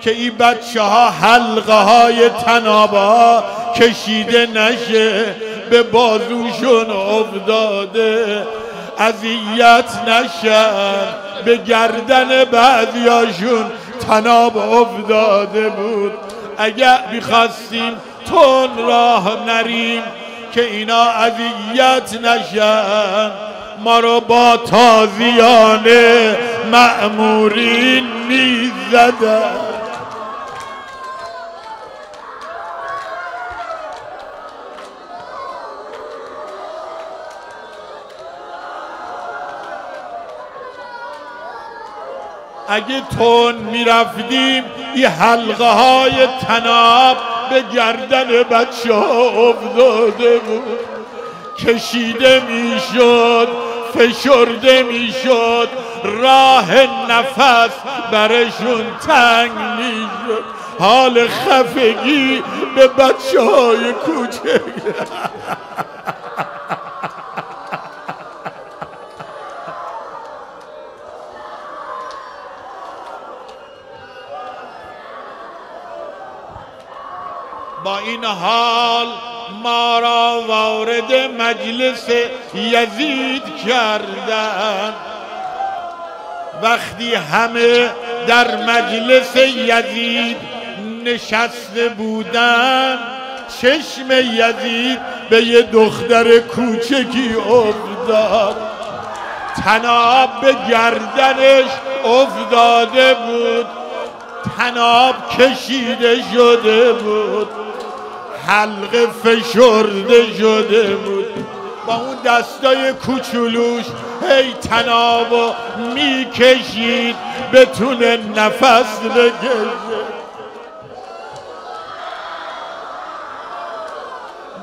[SPEAKER 1] که این بچه ها حلقه های تنابا کشیده نشه به بازوشون افتاده. اذیت نشن. به گردن بعضیاشون تناب افتاده بود. اگر می‌خواستیم تون راه نریم که اینا اذیت نشن. ما رو با تازیان مأمورین می‌زدن. اگه تون می‌رفتیم این حلقه های تناب به گردن بچه ها افتاده بود. کشیده می‌شد فشرده می‌شد راه نفس برشون تنگ می‌شد. حال خفگی به بچه های کوچه با این حال ما را وارد مجلس یزید کردن. وقتی همه در مجلس یزید نشسته بودن چشم یزید به یه دختر کوچکی افتاد. تناب به گردنش افتاده بود تناب کشیده شده بود. حلقه فشرده شده بود. با اون دستای کوچولوش هی تنابو می‌کشید بتونه نفس بکشه.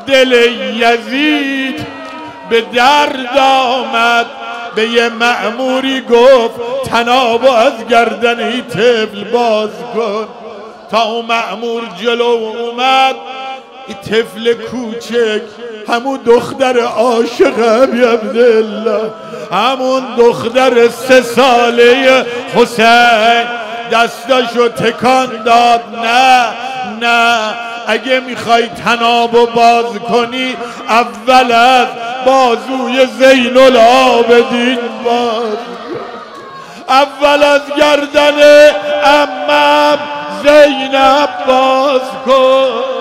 [SPEAKER 1] دل یزید به درد آمد به یه معموری گفت تنابو از گردن ای طفل باز کن. تا اون معمور جلو اومد ای طفل کوچک همون دختر عاشق ابی عبدالله همون دختر سه ساله حسین. دستاشو تکان داد نه نه. اگه می‌خوای تنابو باز کنی اول از بازوی زین العابدین باز اول از گردن امم زینب باز کن.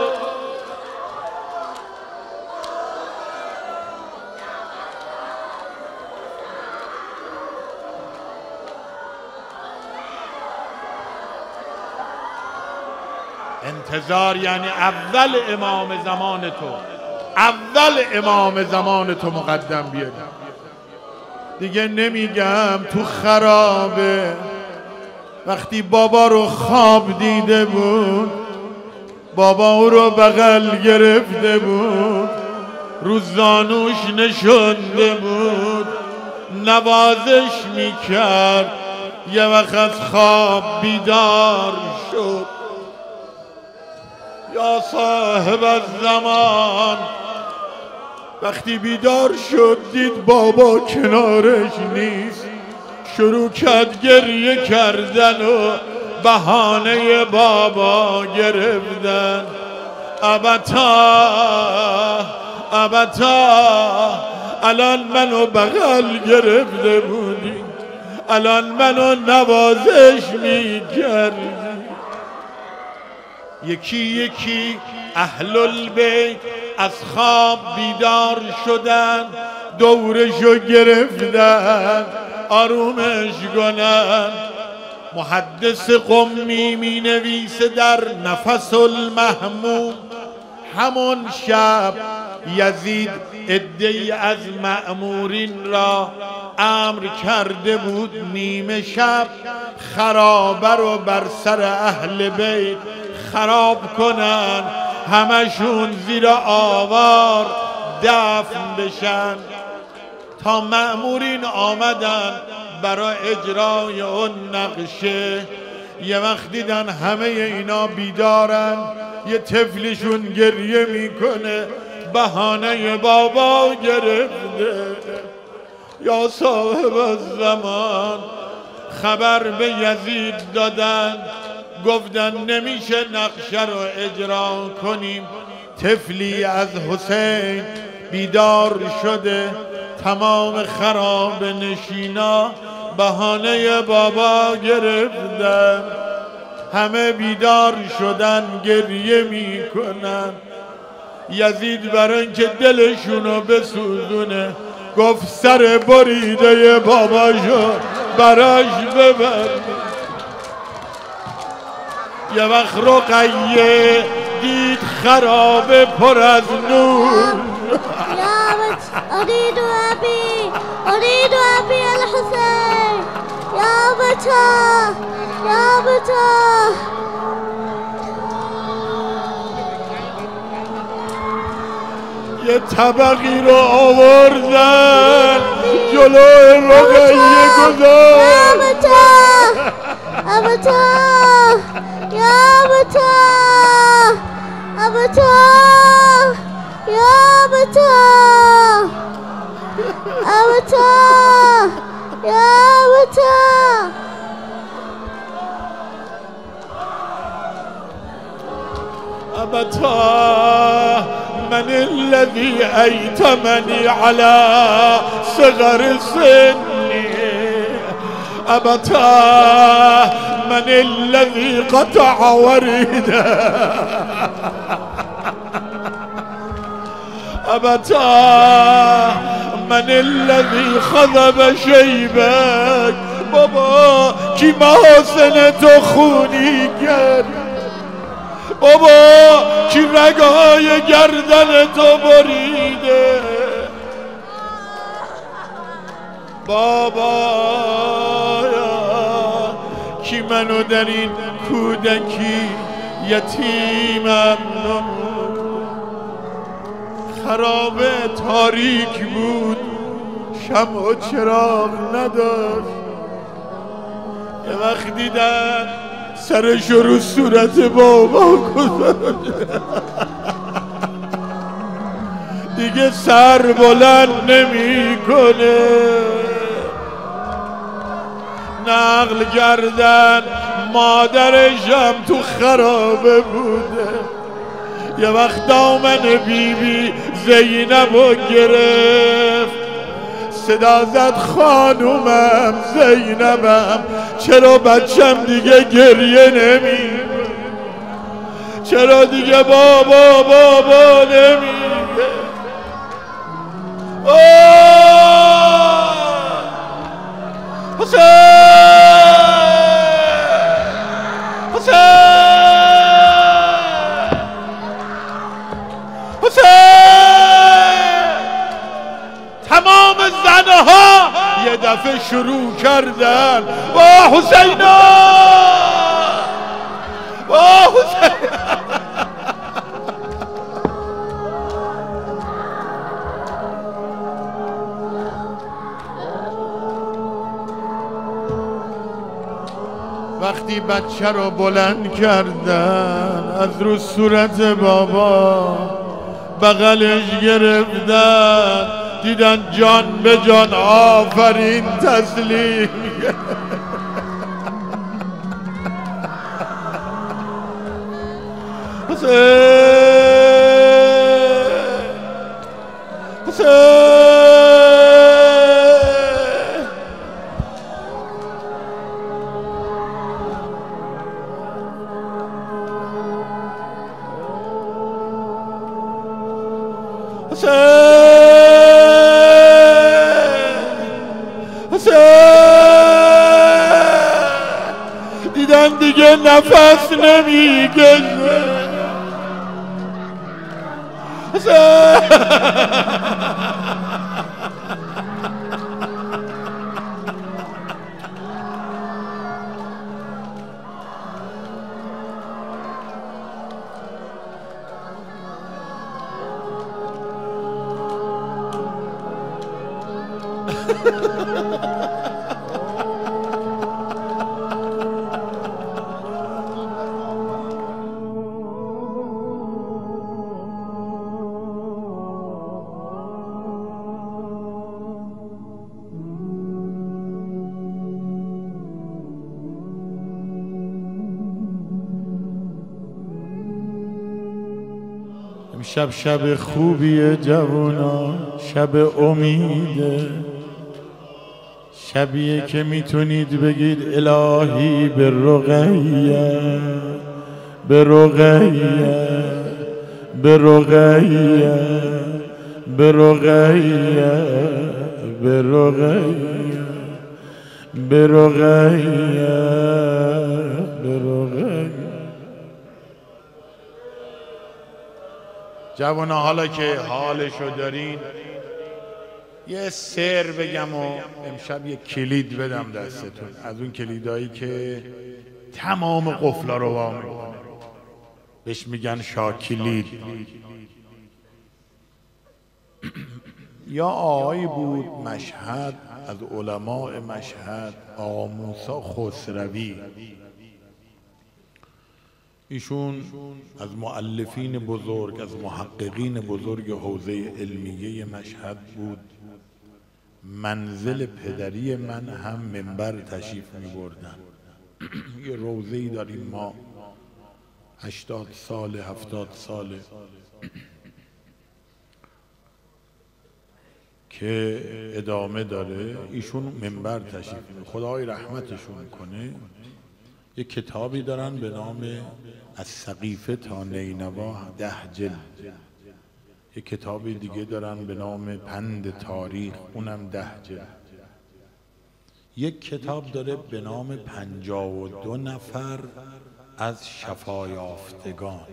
[SPEAKER 1] انتظار یعنی اول امام زمان تو. اول امام زمان تو مقدم بیاری. دیگه نمیگم تو خرابه. وقتی بابا رو خواب دیده بود بابا او رو بغل گرفته بود. رو زانوش نشنده بود. نوازش می‌کرد. یه وقت از خواب بیدار شد. یا صاحب الزمان. وقتی بیدار شد دید بابا کنارش نیست. شروع کرد گریه کردن و بهانه بابا گرفتن. ابتا ابتا الان منو بغل گرفته بودی. الان منو نوازش می‌کردی. یکی یکی اهل البیت از خواب بیدار شدن دورشو گرفتن آرومش کنن. محدث قمی می نویسه در نفس المحموم. همون شب یزید ادهی از مأمورین را امر کرده بود نیمه شب خرابه رو بر سر اهل بیت خراب کنن همشون زیر آوار دفن بشن. تا معمورین آمدن برای اجرای اون نقشه. یه وقت دیدن همه اینا بیدارن یه طفلشون گریه می‌کنه بهانه بابا گرفته. یا صاحب زمان خبر به یزید دادن. گفتن نمیشه نقشه رو اجرا کنیم. طفلی از حسین بیدار شده تمام خراب نشینا بهانه بابا گرفتن همه بیدار شدن گریه می‌کنن. یزید برای اینکه دلشونو بسوزونه گفت سر بریده باباشو براش ببر. یه وقت رقیه دید خرابه پر از نور
[SPEAKER 2] أريد أبي أريد أبي الحسين يا بتا يا بتا
[SPEAKER 1] یه طبقی رو آوردن جلو رقیه گذار.
[SPEAKER 2] بتا أبتا يا بتا أبتاه يا بتا أبتاه يا بتا
[SPEAKER 1] أبتا من الذي أيتمني على صغر سني؟ أبتا من الذي قطع وريده أبتا من الذي خذب شيبك. بابا کی محاسن تو خونی کرد بابا کی رگای گردن تو بریده؟ بابا. منو در این کودکی یتیمم خرابه تاریک بود شمع و چراغ نداشت. یه وقت دیدن سرش رو صورت بابا گذاشت. دیگه سر بلند نمی‌کنه. نقل کردن. مادرشم تو خرابه بوده. یه وقت دامن بیبی زینب رو گرفت. صدا زد خانومم زینبم چرا بچم دیگه گریه نمی چرا دیگه بابا بابا نمیگه! حسین حسین حسین تمام زنها یه دفعه شروع کردن. با حسینا! با حسین وقتی بچه رو بلند کردن از رو صورت بابا بغلش گرفتن دیدن جان به جان آفرین تسلیم. حسین. حسین. نفس نمی‌کشه حسین شب شب خوبی جوانا شب امیده. شبیه که می‌تونید بگید الهی به رقیه به رقیه به رقیه به رقیه به رقیه به رقیه. جوانا حالا که حالشو دارین یه سر بگم و امشب یه کلید بدم دستتون. از اون کلیدایی که تمام قفلا رو وا می‌کنه. بهش میگن شاکلید یا آقایی بود مشهد از علماء مشهد آقا موسا خسروی. ایشون از معلفین بزرگ از محققین بزرگ حوزه علمیه مشهد بود. منزل پدری من هم منبر تشریف می بردن یه روزه ای داریم ما. هشتاد سال هفتاد ساله که ادامه داره ایشون منبر تشریف خدای رحمتشون کنه. یه کتابی دارن به نام از سقیفه تا نینوا ده جلد. یه کتابی دیگه دارن به نام پند تاریخ اونم ده جلد. یک کتاب داره به نام پنجا و دو نفر از شفایافتگان.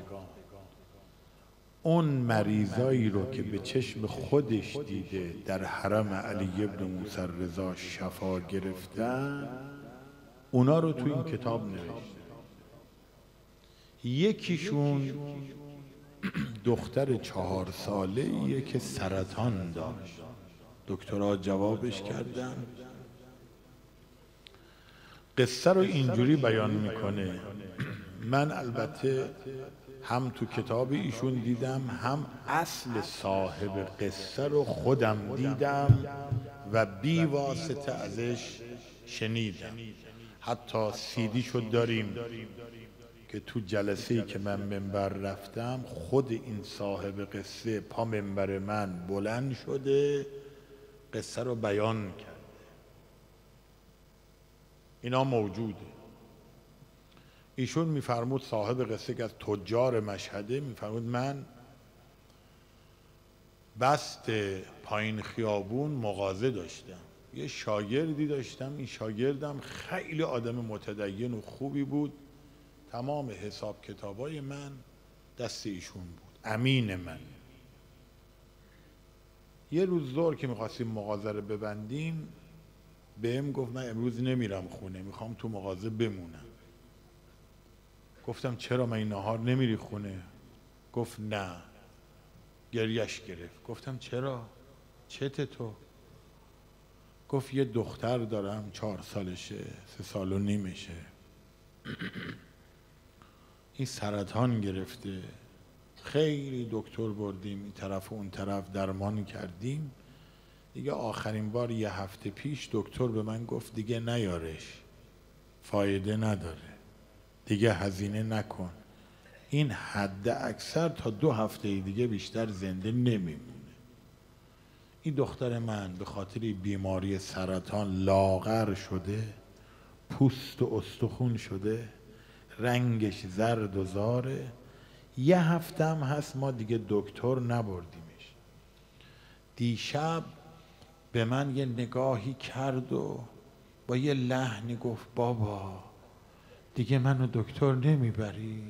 [SPEAKER 1] اون مریضایی رو که به چشم خودش دیده در حرم علی ابن موسی رضا شفا گرفتن اونا رو تو این کتاب نوشته یکیشون دختر چهار ساله ایه که سرطان داشت. دکترها جوابش کردن. قصه رو اینجوری بیان می‌کنه. من البته هم تو کتاب ایشون دیدم هم اصل صاحب قصه رو خودم دیدم و بی واسطه ازش شنیدم. حتی سیدی شد داریم. که تو جلسه ای که من منبر رفتم خود این صاحب قصه پا منبر من بلند شده قصه رو بیان کرده. اینا موجوده. ایشون میفرمود صاحب قصه که از تجار مشهده میفرمود من بست پایین خیابون مغازه داشتم. یه شاگردی داشتم این شاگردم خیلی آدم متدین و خوبی بود. تمام حساب کتابای من دست ایشون بود امین من. یه روز زور که می‌خواستیم مغازه رو ببندیم بهم گفت من امروز نمیرم خونه می‌خوام تو مغازه بمونم. گفتم چرا من این نهار نمیری خونه؟ گفت نه. گریش گرفت. گفتم چرا؟ چت تو؟ گفت یه دختر دارم چهار سالشه سه سال و نیمشه. این سرطان گرفته. خیلی دکتر بردیم این طرف و اون طرف درمان کردیم. دیگه آخرین بار یه هفته پیش دکتر به من گفت دیگه نیارش. فایده نداره. دیگه هزینه نکن. این حد اکثر تا دو هفته دیگه بیشتر زنده نمیمونه. این دختر من به خاطر بیماری سرطان لاغر شده پوست و استخون شده. رنگش زرد و زاره. یه هفته هم هست ما دیگه دکتر نبردیمش. دیشب به من یه نگاهی کرد و با یه لحنی گفت بابا دیگه منو دکتر نمی‌بری.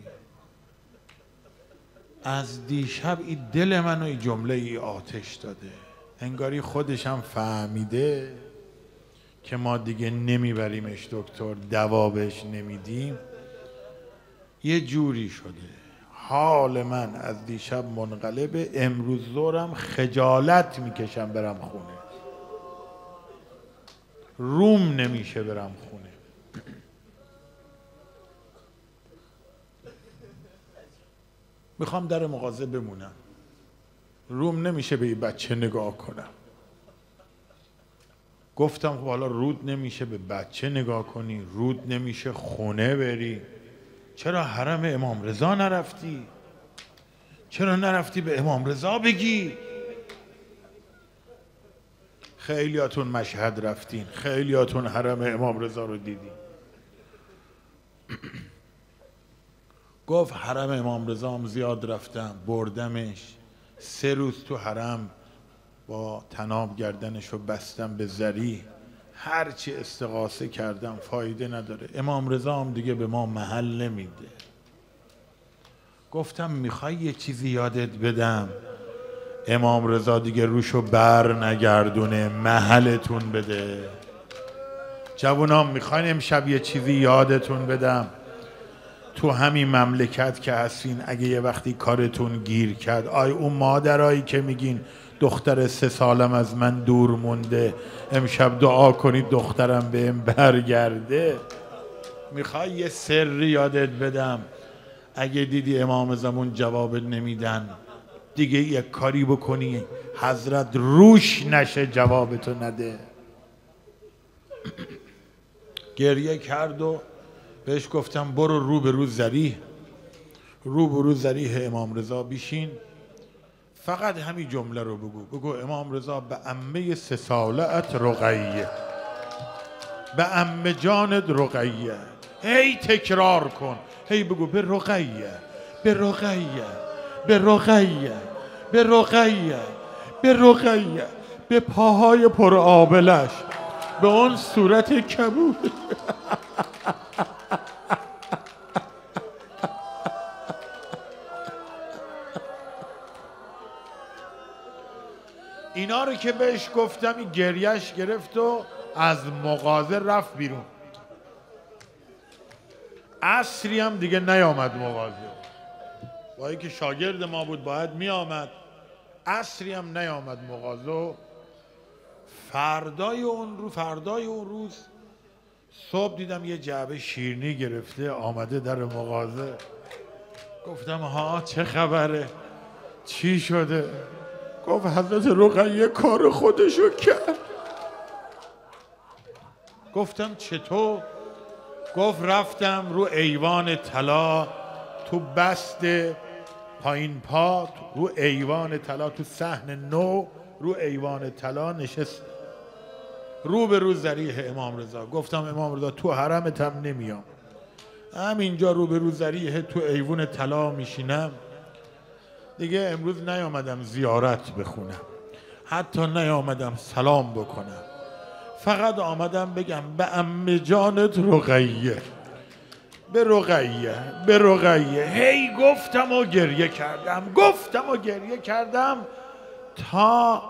[SPEAKER 1] از دیشب این دل منو این جمله ای آتش داده. انگاری خودش هم فهمیده که ما دیگه نمیبریمش دکتر دوا بهش نمیدیم. یه جوری شده. حال من از دیشب منقلبه امروز زورم خجالت می‌کشم برم خونه. روم نمیشه برم خونه. می‌خوام در مغازه بمونم. روم نمیشه به این بچه نگاه کنم. گفتم خب حالا رود نمیشه به بچه نگاه کنی رود نمیشه خونه بری. چرا حرم امام رضا نرفتی؟ چرا نرفتی به امام رضا بگی؟ خیلیاتون مشهد رفتین خیلیاتون حرم امام رضا رو دیدین. گفت حرم امام رضا هم زیاد رفتم بردمش. سه روز تو حرم با تناب گردنش رو بستم به زری. هرچی استقاسه کردم فایده نداره. امام رضا هم دیگه به ما محل نمیده. گفتم می‌خوای یه چیزی یادت بدم؟ امام رضا دیگه روشو بر نگردونه محلتون بده. جوانام می‌خواین امشب یه چیزی یادتون بدم؟ تو همین مملکت که هستین اگه یه وقتی کارتون گیر کرد. آی اون مادرایی که میگین دختر سه سالم از من دور مونده. امشب دعا کنید دخترم بهم برگرده. می‌خوای یه سری یادت بدم. اگه دیدی امام زمان جواب نمیدن دیگه یک کاری بکنی. حضرت روش نشه جوابتو نده. گریه کرد و بهش گفتم برو رو به رو زریح. رو به رو زریح امام رضا بیشین فقط همین جمله رو بگو. بگو امام رضا به امه سه سالت رقیه. به امه جانت رقیه. هی تکرار کن. هی بگو به رقیه. به رقیه. به رقیه. به رقیه. به رقیه. به پاهای پر آبلش. به اون صورت کبود. رو که بهش گفتم این گریش گرفت و از مغازه رفت بیرون. اصری هم دیگه نیامد مغازه. با که شاگرد ما بود باید می آمد اصری هم نیامد مغازه فردای اون رو فردای اون روز صبح دیدم یه جعبه شیرنی گرفته آمده در مغازه. گفتم ها چه خبره؟ چی شده؟ گفت حضرت رقیه کار خودشو کرد. گفتم چطور؟ گفت رفتم رو ایوان طلا تو بست پایین پا رو ایوان طلا تو صحن نو رو ایوان طلا نشست. رو به رو زریح امام رضا. گفتم امام رضا تو حرمتم نمیام. همینجا رو به رو زریح تو ایوان طلا میشینم. دیگه امروز نیامدم زیارت بخونم. حتی نیامدم سلام بکنم. فقط آمدم بگم به ام جانت رقیه. به رقیه به رقیه. هی گفتم و گریه کردم گفتم و گریه کردم تا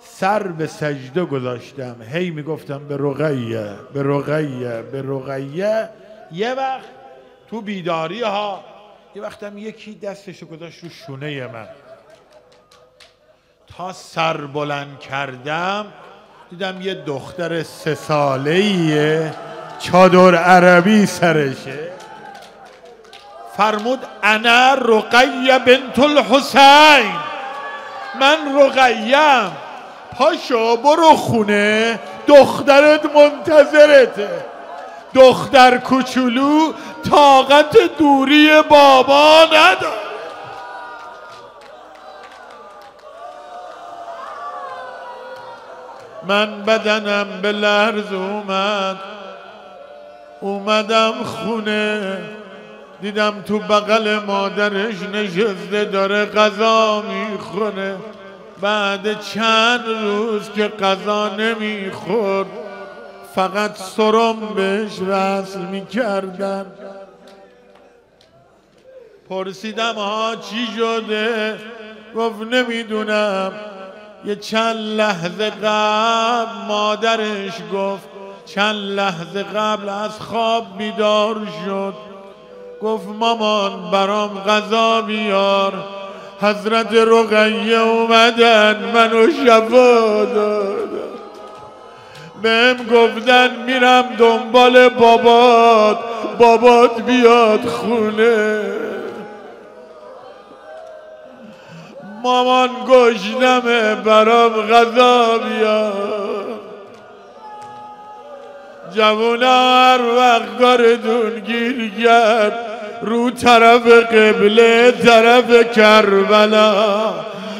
[SPEAKER 1] سر به سجده گذاشتم. هی می‌گفتم به رقیه به رقیه به رقیه. یه وقت تو بیداری ها یه وقتم یکی دستشو گذاشت رو شونه من. تا سر بلند کردم دیدم یه دختر سه ساله چادر عربی سرشه. فرمود انا رقیه بنت الحسین. من رقیم. پاشو برو خونه دخترت منتظرته. دختر کوچولو طاقت دوری بابا نداره. من بدنم به لرز اومد. اومدم خونه. دیدم تو بغل مادرش نشسته داره غذا می‌خونه بعد چند روز که غذا نمی‌خورد فقط سرم بهش وصل می‌کردن پرسیدم ها چی شده؟ گفت نمی‌دونم. یه چند لحظه قبل مادرش گفت چند لحظه قبل از خواب بیدار شد. گفت مامان برام غذا بیار. حضرت رقیه اومدن منو شفا دادن. بهم گفتن میرم دنبال بابات بابات بیاد خونه. مامان گشنمه برام غذا بیاد جوونا هر وقت کارتون گیر کرد رو طرف قبله طرف کربلا.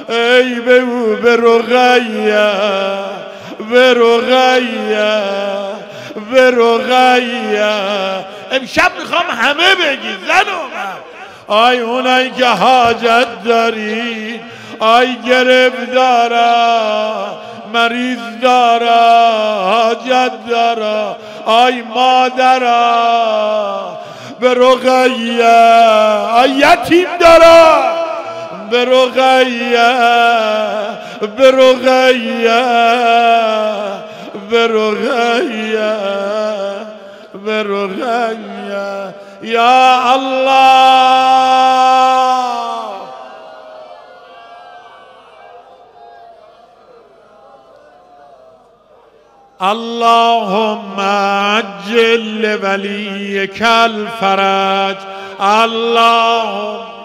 [SPEAKER 1] ای به رقیه. به به رقیه امشب می‌خوام همه بگی زن اومد آی اونایی که حاجت داری آی گرفتارا مریض دارا حاجت دارا آی مادرا به رقیه آی یتیم دارا. برغية برغية برغية برغية يا الله. اللهم عجل لوليك الفرج. اللهم